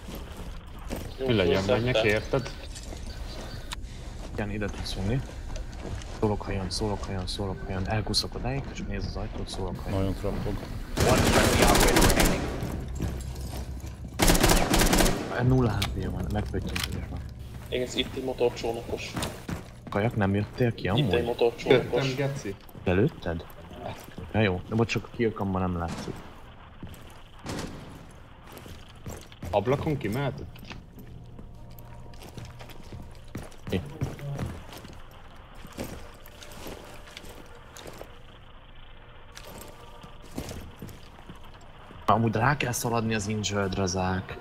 Jó, Mi legyen, menjek, érted? Igen, ide tudsz jönni. Szólok helyen, szólok helyen, szólok helyen. Elkuszok odáig, és nézd az ajtót, szólok helyen. Nagyon trappog. Nulla HP van, megpöttyöntős van. Ez itt egy motorcsónakos. Kajak, nem jöttél ki Itt egy amúgy? motorcsónakos. Geci. Lelőtted? Ja jó, de bocs, csak a kiökamban nem látszik. Ablakon kimehetett? Mi? Amúgy rá kell szaladni az injured Zák.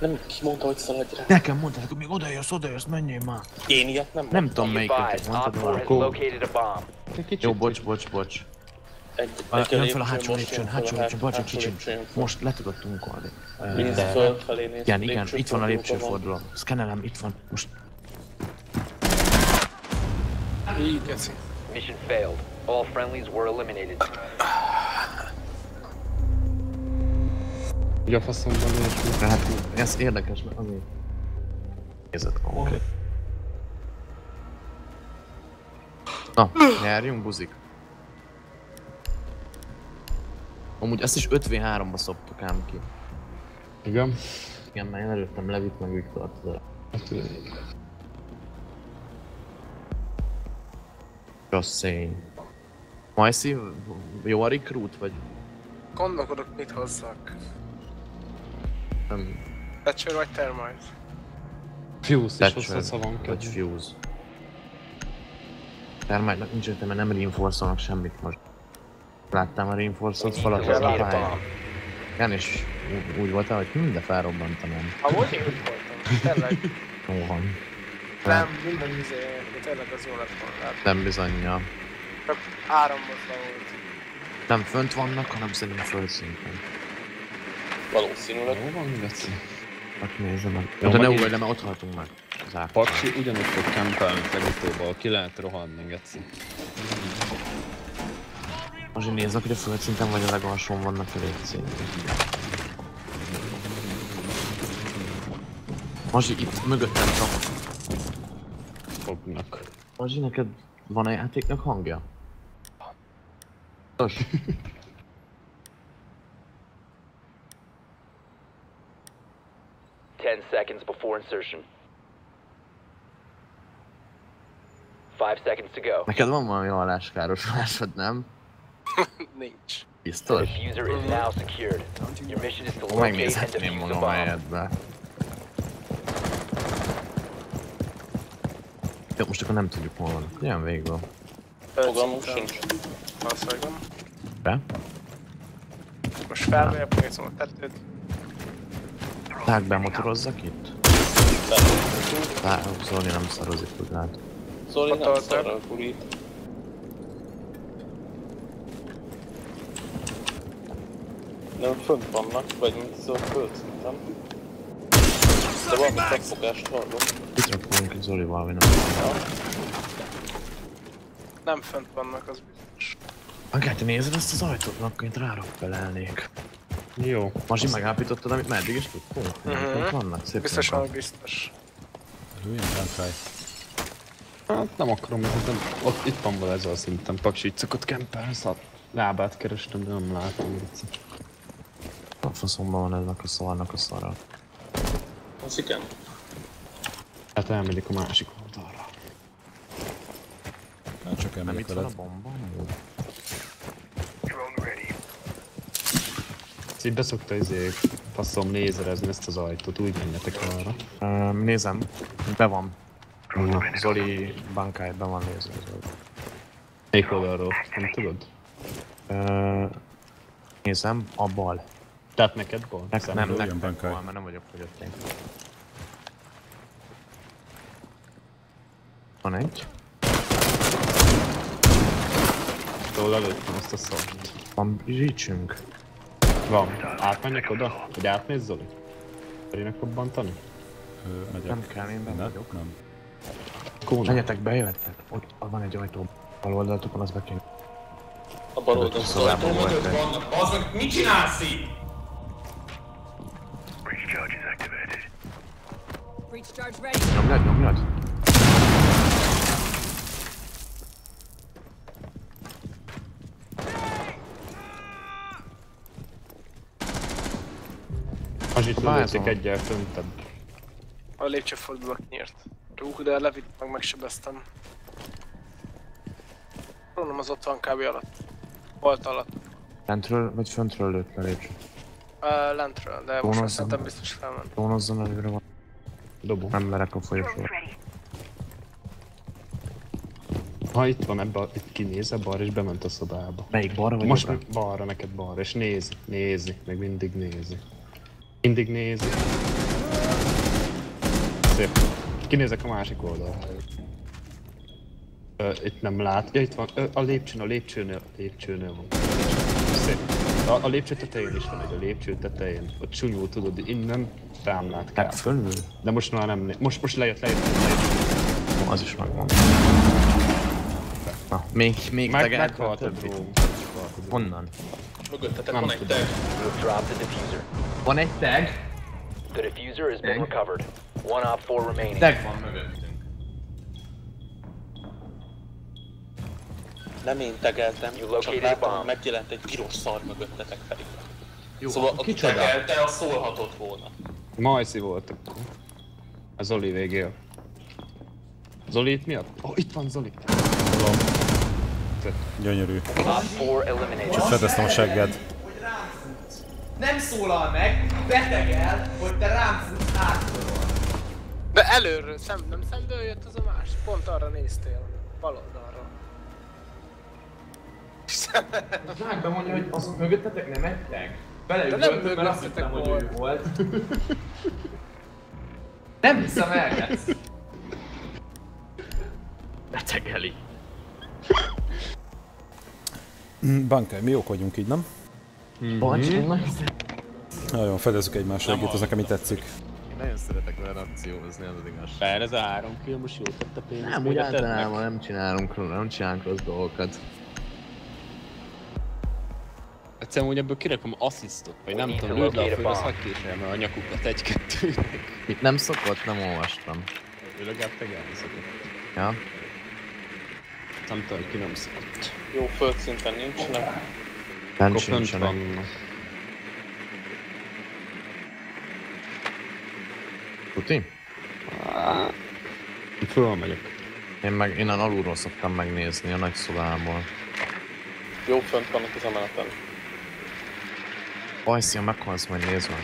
Nem, ki mondta, hogy szaladj rá? Nekem mondták, hogy még odajössz, odajössz, menjél már. Én ilyet nem Nem mondtam. tudom melyiket mondtad Op 4 has valakó. located a bomb. Jó, bocs, bocs, bocs. Egy, A, jön fel a hátsó most lépcsőn, hátsó lépcsőn, jön fel. Most le tudod tunkolni. Ö, Mindez fölfelé néz. Igen, igen, itt van a lépcsőforduló. Szkennelem, itt van. Most Így, geci. Mission failed. All friendlies were eliminated. Ugye a faszomban ilyesmi. hát ez érdekes, mert azért nézett konkrét. Na, nyerjünk, buzik. Amúgy ezt is 5v3-ba szoptuk ám ki. Igen. Igen, mert én előttem Levit meg Viktort. de- Just saying. Majszi, jó a recruit, vagy Gondolkodok, mit hozzak. nem? Thatcher vagy Termite? Fuse is ha van vagy. Fuse. Termite-nak nincs értelme, nem reinforcolnak semmit most. Láttam a reinforcolt falat, az a pályán. Igen, és úgy voltál, hogy hm, de felrobbantanám. Amúgy én úgy voltam. Tényleg. Van. Nem, minden izé, tényleg az jó lett volna. Nem bizonyja. Csak áramozva volt. Nem fönt vannak, hanem szerintem földszinten. Valószínűleg. Jó van, Geci. Hát nézem meg. Jó, de ne ugorj le, mert ott haltunk meg. Paksi ugyanott fog kempelni legutóbb, ki lehet rohanni, Geci. Most én nézek, hogy a földszinten vagy a legalsón vannak a létszínűek. Mazsi, itt mögöttem csak. Fognak. Mazsi, neked van a játéknak hangja? Tos. Ten seconds before insertion. Five seconds to go. Neked van valami halláskárosulásod, nem? Nincs. Biztos? The diffuser is now secured. Your mission is to Ó, locate and Megnézhetném magam helyedbe. Jó, most akkor nem tudjuk hol van. Ilyen végül. Fogalmunk sincs. Valószínűleg. Be? Most felmegyek, megnézem a tetőt. Tág bemotorozzak itt? Tág, Zoli nem szarozik, lát. Zoli nem szarral gurít. Nem fönt vannak, vagy mint szó földszinten. De valami megfogást hallok. Itt rakunk egy Zolival, vagy nem. Nem fönt vannak, az biztos. Magát, te nézed ezt az ajtót, akkor itt rárappelelnék. Jó. Mazsi, megállapítottad, amit meddig is tudtunk? Mhm. Ott vannak, szép Biztos, van. biztos. Lőjön bankáj. Hát nem akarom, ez nem, ott itt van vele ez a szinten. Paksi itt szokott kempelni, szar. Lábát kerestem, de nem látom, Geci. A faszomban van ez, aki szarnak a szarra. Az igen. Hát elmegyek a másik oldalra. Hát csak Nem elmegyek itt van a veled. bomba? Ezt így beszokta izé, faszom nézerezni ezt az ajtót, úgy menjetek arra. Ö, nézem, be van. Zoli bankája be van nézve. Melyik oldalról? Nem tudod? Ö, nézem, a bal. Tehát neked bal? Nek, nem, bankály. bal, mert nem vagyok fogyottén. Van egy. Tól előttem azt a szart. Van reachünk. Van. Átmenjek oda? Vagy átmész Zoli? Szerinek kobbantani? Ö, megyek. Nem kell, én benn Ne? vagyok. Nem. Kóna. Menjetek be, jöttek. Ott van egy ajtó. Bal oldaltokon, az be kéne. A bal szobában volt egy. Vannak, az meg mit csinálsz itt? Nyomjad, nyomjad. Azsit Bázol. lőtték egyel föntebb. A lépcsőfordulók nyírt. Rúg, de levitt meg megsebeztem. Rónom az ott van kb. alatt. Volt alatt. Lentről vagy föntről lőtt le lépcső. Uh, lentről, de most már szerintem biztos felment. Trónozzon előre van. Dobom. Nem merek a folyosóra. Ha itt van ebbe, itt kinézel balra és bement a szobába. Melyik balra vagy Most jobbra? balra, neked balra, és nézi, nézi, meg mindig nézi. Mindig nézi. Szép. Kinézek a másik oldalra. Ö, itt nem lát. Ja, itt van. Ö, a lépcsőn, a lépcsőnél, a lépcsőnél van. Szép. A, a lépcső tetején is van egy, a lépcső tetején. Ott csúnyul tudod, innen rám lát kell. Hát fölül? De most már nem, most, most lejött, lejött, lejött. Az is megvan. Na, még, még Meg, tegelt meghalt a drón. Honnan? Mögöttetek van egy tag. You have dropped the diffuser. Van egy tag. The diffuser has been recovered. One op four remaining. Tag van mögöttünk. Nem én tegeltem, You csak láttam, megjelent egy piros szar mögöttetek pedig. Jó, Szóval aki kicsoda? tegelte, az szólhatott volna. Majszi volt akkor. A Zoli végél. Zoli itt mi a? Ó, oh, itt van Zoli. Gyönyörű. Four eliminated. Fedeztem a segged. Nem szólal meg, betegel, hogy te rám futsz hátulról. De előről, szem, nem szemből jött az a más? Pont arra néztél. Bal oldalra. Zsákban mondja, hogy az mögöttetek nem nem Beleüvöltök, mert azt hittem, hogy ő volt. Nem hiszem el. Betegeli. Mm, Bankai, mi jók vagyunk így, nem? Bocs, én nagyon Nagyon fedezzük egymás seggét, az nekem így tetszik. Én nagyon szeretek vele akciózni, az az igazság. Fel ez a három kill most jól tett a pénzt. Nem, úgy általában nem csinálunk, nem csinálunk rossz dolgokat. Egyszerűen úgy ebből kirakom asszisztot, vagy nem tudom, lőd le a föld, az hagyj képzeljem a nyakukat egy-kettőnek. Itt nem szokott, nem olvastam. Ő legalább tegelni szokott. Ja? Nem tudom, ki nem szokott. Jó földszinten nincsenek. Sincsenek. vannak. Tuti? Fölmegyek. Én meg innen alulról szoktam megnézni a nagy szobából. Jó fönt vannak az emeleten. Bajszia, meghalsz majd nézve.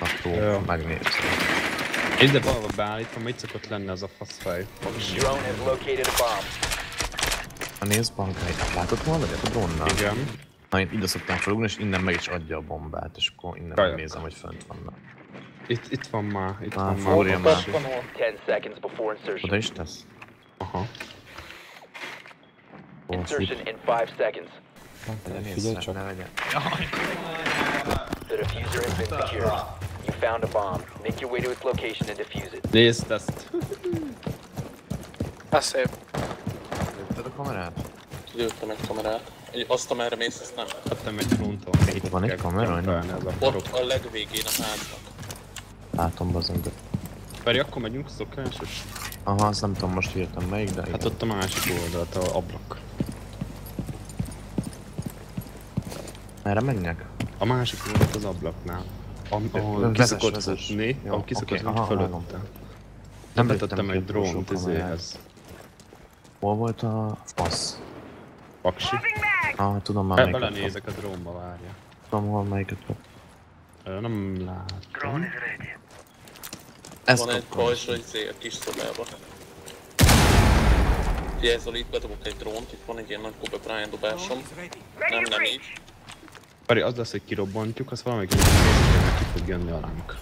Akkor Jó. megnézem. Ide balba beállítva, mit szokott lenni az a faszfej? Drone has located a bomb. A néz bankáit. Látod valahogy a drónnal? Igen. Na, én ide szoktam felugni, és innen meg is adja a bombát, és akkor innen Kajak. megnézem, hogy fönt vannak. Itt, itt van már, itt Á, van már. fúrja már. Oda is tesz? Aha. Insertion in five seconds. Figyelj Figyelj csak. Ne legyen. The diffuser has been secured. You found a bomb. Make your way to its location and defuse it. Nézd ezt. Az szép. Lőtted a kamerát? Lőttem egy kamerát. Egy- Azt amerre mész, azt nem. Vettem egy fronton. Itt van egy kamera? Ez. Ott a legvégén a háznak. Látom bazon, de... Feri, akkor megyünk szokásos? Aha, azt nem tudom most írtam melyik, de Hát igen. ott a másik oldalt, a ablak. Merre menjek? A másik volt az ablaknál. Am- Ahol kiszokott futni, ahol kiszokott futni fölötte. Nem betettem egy a drónt izéhez. Hol volt a fasz? Paksi. Ah, tudom már Be- melyiket Belenézek a drónba, várja. Tudom, hol melyiket. Ö, Nem látom. Ez Van egy pajzsra izé, a kis szobába. Figyelj Zoli, itt bedobok egy drónt, itt van egy ilyen nagy Kobe Bryant dobásom. Nem, nem így. Várj, az lesz, hogy kirobbantjuk, azt valamelyik nézőként ki fog jönni alánk.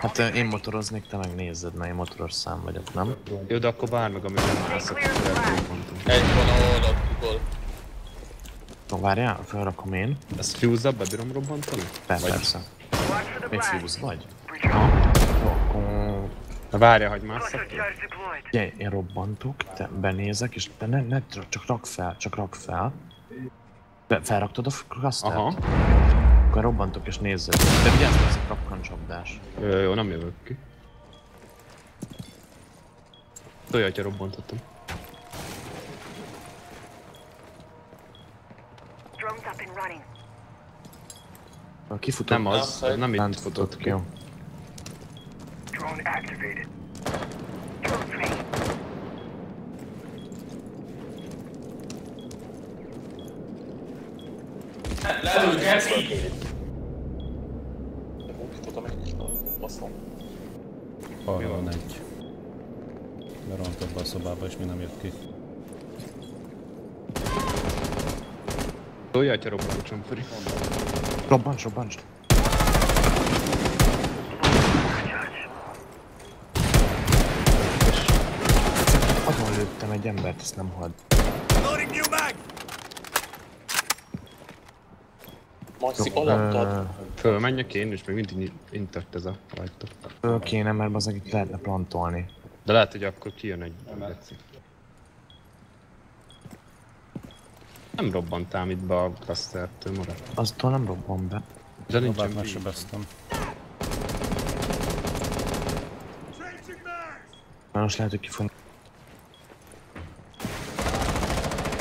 Hát ö, én motoroznék, te meg nézzed, mert én motoros szám vagyok, nem? Jó, de akkor várj meg, amíg nem mászok, akkor. Egy van, ahol a Google. No, várjál, felrakom én. Ezt fuse-zal bebírom robbantani? Per, Vagy- persze. Még fuse vagy? Ha? Akkor... Na várja, hogy másszak ki. Ugye, én robbantok, te benézek, és te ne, ne, csak rak fel, csak rak fel. Be, felraktad a clustert? Aha. Akkor robbantok és nézzed. De vigyázz, ez a kapkancsapdás. Jó, jó, nem jövök ki. Hogyha robbantottam. Kifutott. Nem az, nem itt Lent futott ki. Jó. Drone activated. Drone Tudom, egy baszom. Arra van egy. Berontott be a szobába és mi nem jött ki. Tudja, hogyha robbantson, Furi. Robbancs, robbancs. Azon lőttem egy embert, ezt nem hallod. Jó, alattad. Fölmenjek én, és még mindig intakt ez a rajta. Föl kéne, mert az itt lehetne plantolni. De lehet, hogy akkor kijön egy geci. Nem robbantám itt be a clustertől, maradt. Aztól nem robban be. De Próbált nincsen már víz. sebeztem. Mert most lehet, hogy ki fog...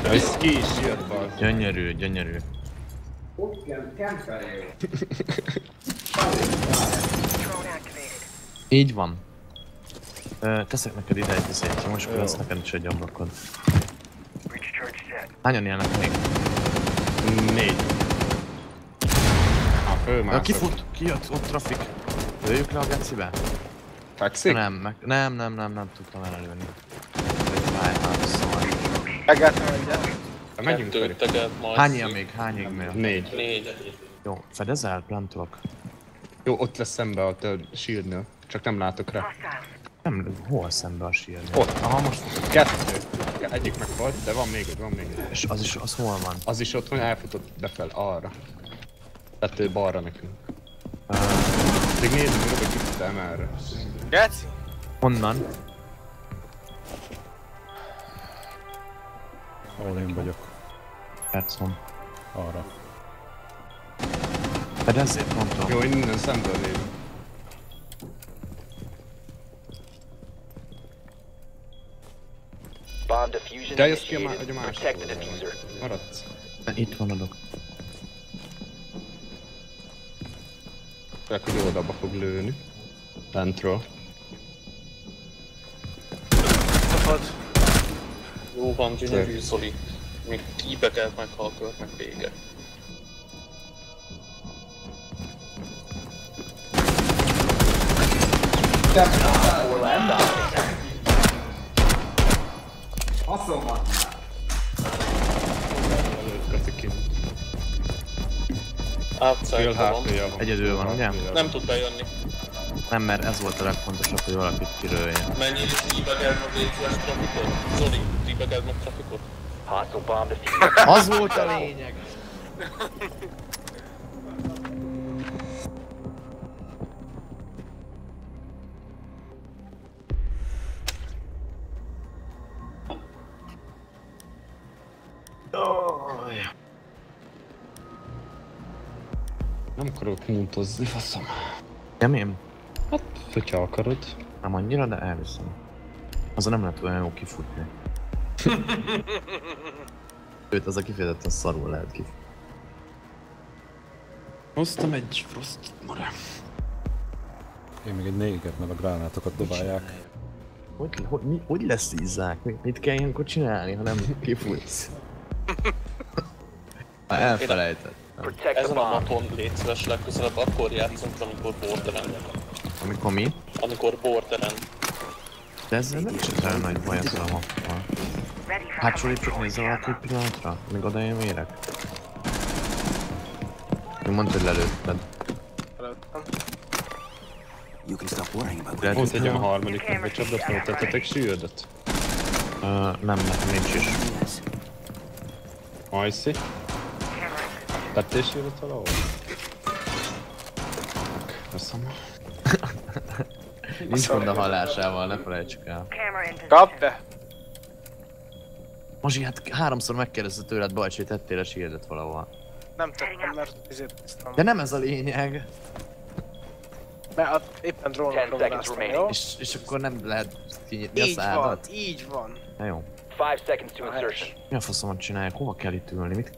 Ja, ez ki is jött bal. Gyönyörű, gyönyörű. Így van. Ö, teszek neked ide egy izét, most Jó. lesz neked is egy set. Hányan élnek még? Négy. Ja, fölmászok. kifut, kijött, ott trafik. Lőjük le a gecibe? Fekszik? Nem, meg, nem, nem, nem, nem tudtam hát szóval. Megálltam egyet. Ha megyünk tegelt majd. Hány él még? Hány él még? Négy. Négy. Jó, fedezel? Plantolok. Jó, ott lesz szembe a te shieldnél. Csak nem látok rá. Nem, hol szembe a shield? Ott. Aha, most Kettő. Egyik meg volt, de van még egy, van még egy. És az is, az hol van? Az is ott van, elfutott befel arra. Tehát balra nekünk. Még nézzük, hogy el merre. Geci? Honnan? Ahol én vagyok. Percom. Arra. Fedezzél, pronto. Jó, én innen szemből nézem. Bomb diffusion De jössz ki a, má- a másik Protect the diffuser. Maradsz. Itt van adok. Főleg, hogy oldalba fog lőni. Lentről. Kapod. Jó van, gyönyörű Zoli. Még típekelt meghal körnek vége. Faszom van. Outside van. Egyedül van, ugye? Nem tud bejönni. Nem, mert ez volt a legfontosabb, hogy valakit. Menjél és típekelt meg légy szíves trafikot. Zoli, típekelt meg trafikot. Hostile bomb diffuser. Az volt a lényeg! Nem akarok muntozni, faszom. Nem én? Hát, hogyha akarod. Nem annyira, de elviszem. Azon nem lehet olyan jó kifutni. Őt az a kifejezetten szarul lehet kifutni. Hoztam egy frost mara. Én még egy néget, mert a gránátokat dobálják. Hogy, hogy, mi, hogy lesz ízzák? Mit, mit kell ilyenkor csinálni, ha nem kifújsz? Ha elfelejted. Ezen a mapon légy szíves legközelebb akkor játszunk, amikor borderen. Amikor mi? Amikor borderen. De ezzel nem is olyan nagy baj ezzel a mappal. Hátsó lépcsőt nézzel valaki egy pillanatra? Még oda én mérek? Mi mondtad, hogy lelőtted. About Lehet, hogy- olyan harmadik meg becsapda, feltettetek sűrödet? Ö, nem, nekem nincs is. Ajszi. Tettél sűröt valahol? Köszönöm. Nincs gond a hallásával, ne felejtsük el. Kap be! Mazsi, hát háromszor megkérdezte tőled, Bajcsi, hogy tettél a shieldet valahol. Nem tettem, mert ezért tisztam. De nem ez a lényeg. Mert a- éppen drónokról vadásztam, jó? És, és akkor nem lehet kinyitni a Így van, szádat? így van. Na jó. Five seconds to insertion. Mi a faszomat csinálják? Hova kell itt ülni? Mit?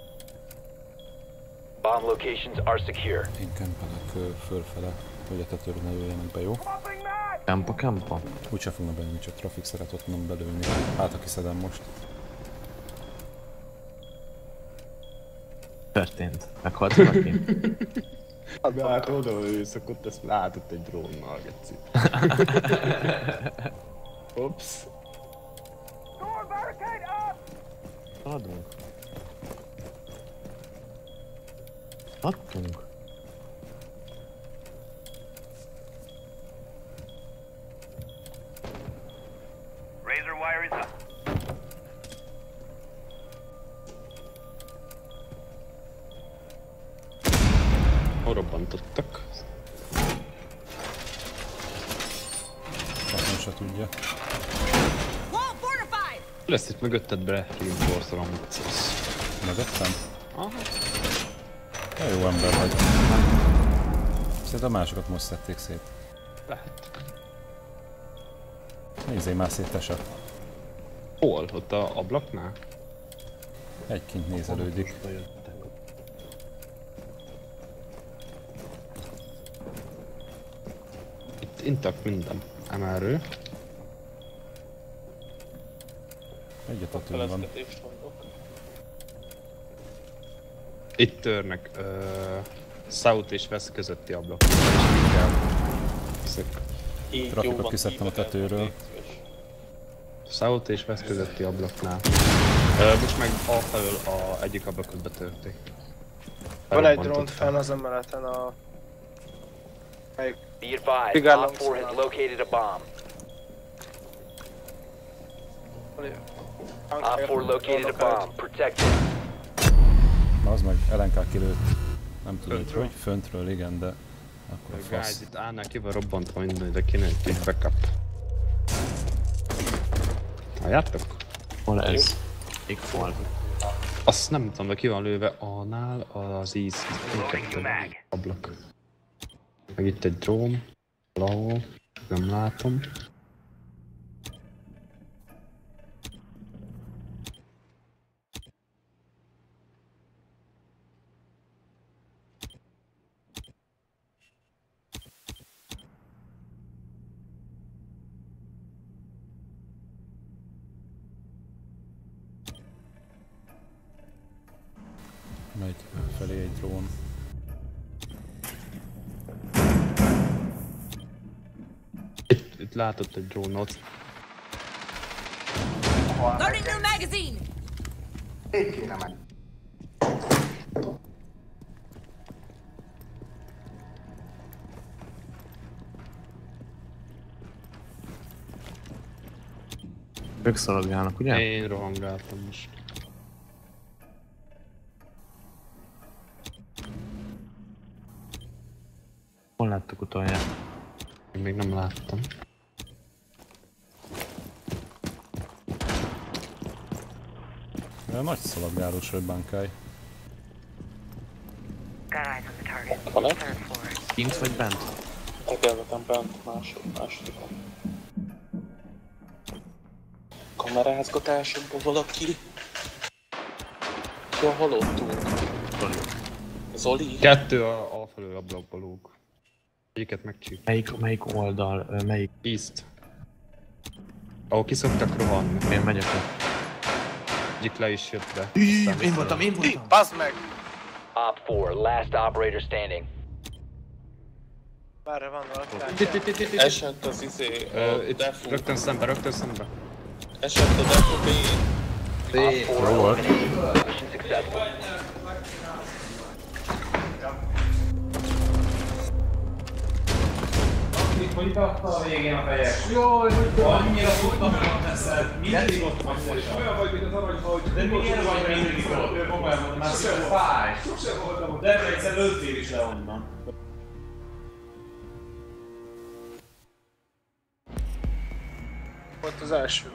Bomb locations are secure. Én kempelek fölfele, hogy a tetőről ne jöjjenek be, jó? Kempa, kempa. Úgyse fognak bejönni, csak trafik szeret ott nem belőni. Hát aki szedem most. Történt. Meghalt valaki? De hát oda ősz, akkor te ezt látott egy drónnal, geci. Ups. Adunk. Adtunk. Razor wire is up. Hol robbantottak? Azt nem se tudja. Lesz itt mögötted bre, reinforcer amit Mögöttem? Aha. Te jó ember vagy. Szerintem a másokat most szedték szét. Lehet. Nézzél már szét. Hol? Ott a ablaknál? Egy kint nézelődik. Itt intakt minden. Emelő. Egyet a tűn van. Itt törnek. Uh, South és West közötti ablak. Trafikot kiszedtem a tetőről. South és West közötti ablaknál. Uh, most meg a felől a egyik ablakot betörték. Van egy drón fenn az emeleten a... Melyik? Be advised, Op 4 has located a bomb. Op 4 located a bomb. Protect it. Az meg LNK kilőtt. Nem tudom, hogy Föntről? hogy. Föntről, igen, de akkor a A fasz. guys, itt állnál ki van robbantva minden, de kéne egy backup. Halljátok? Hol ez? Ég fal. Azt nem tudom, de ki van lőve annál az íz ablak. Meg itt egy drón, valahol, nem látom. Megy felé egy drón. Látott egy drónot. Loading new magazine! Így kéne meg. Ők szaladgálnak, ugye? Én rohangáltam most. Hol láttuk utoljára? Még nem láttam. De nagy szaladgálós vagy bankáj. Van-e? Kint vagy bent? Tegelvetem bent másod, másodikon. Kamerázgatásokban valaki. Ja, hallottunk. Zoli? Kettő a, a felől ablakba lóg. Egyiket megcsíp. Melyik, melyik oldal, melyik? East. Ahol kiszoktak rohanni. Én megyek ott. Egyik le is jött be. Ű, én voltam, én voltam. Bazd meg! Op 4, last operator standing. Merre van valaki? Esett az izé, a defu. rögtön szembe, rögtön szembe. Esett a defu B. Op 4 eliminated. Kapta a végén a fejes? Jaj, hogy annyira tudtam, hogy ott leszel. Mindig ott vagy most. Olyan vagy, mint az aranyfa, hogy de miért vagy mindig ott? Mondom, már sosem fáj. Sosem voltam ott. De egyszer lőttél is le onnan. Volt az első.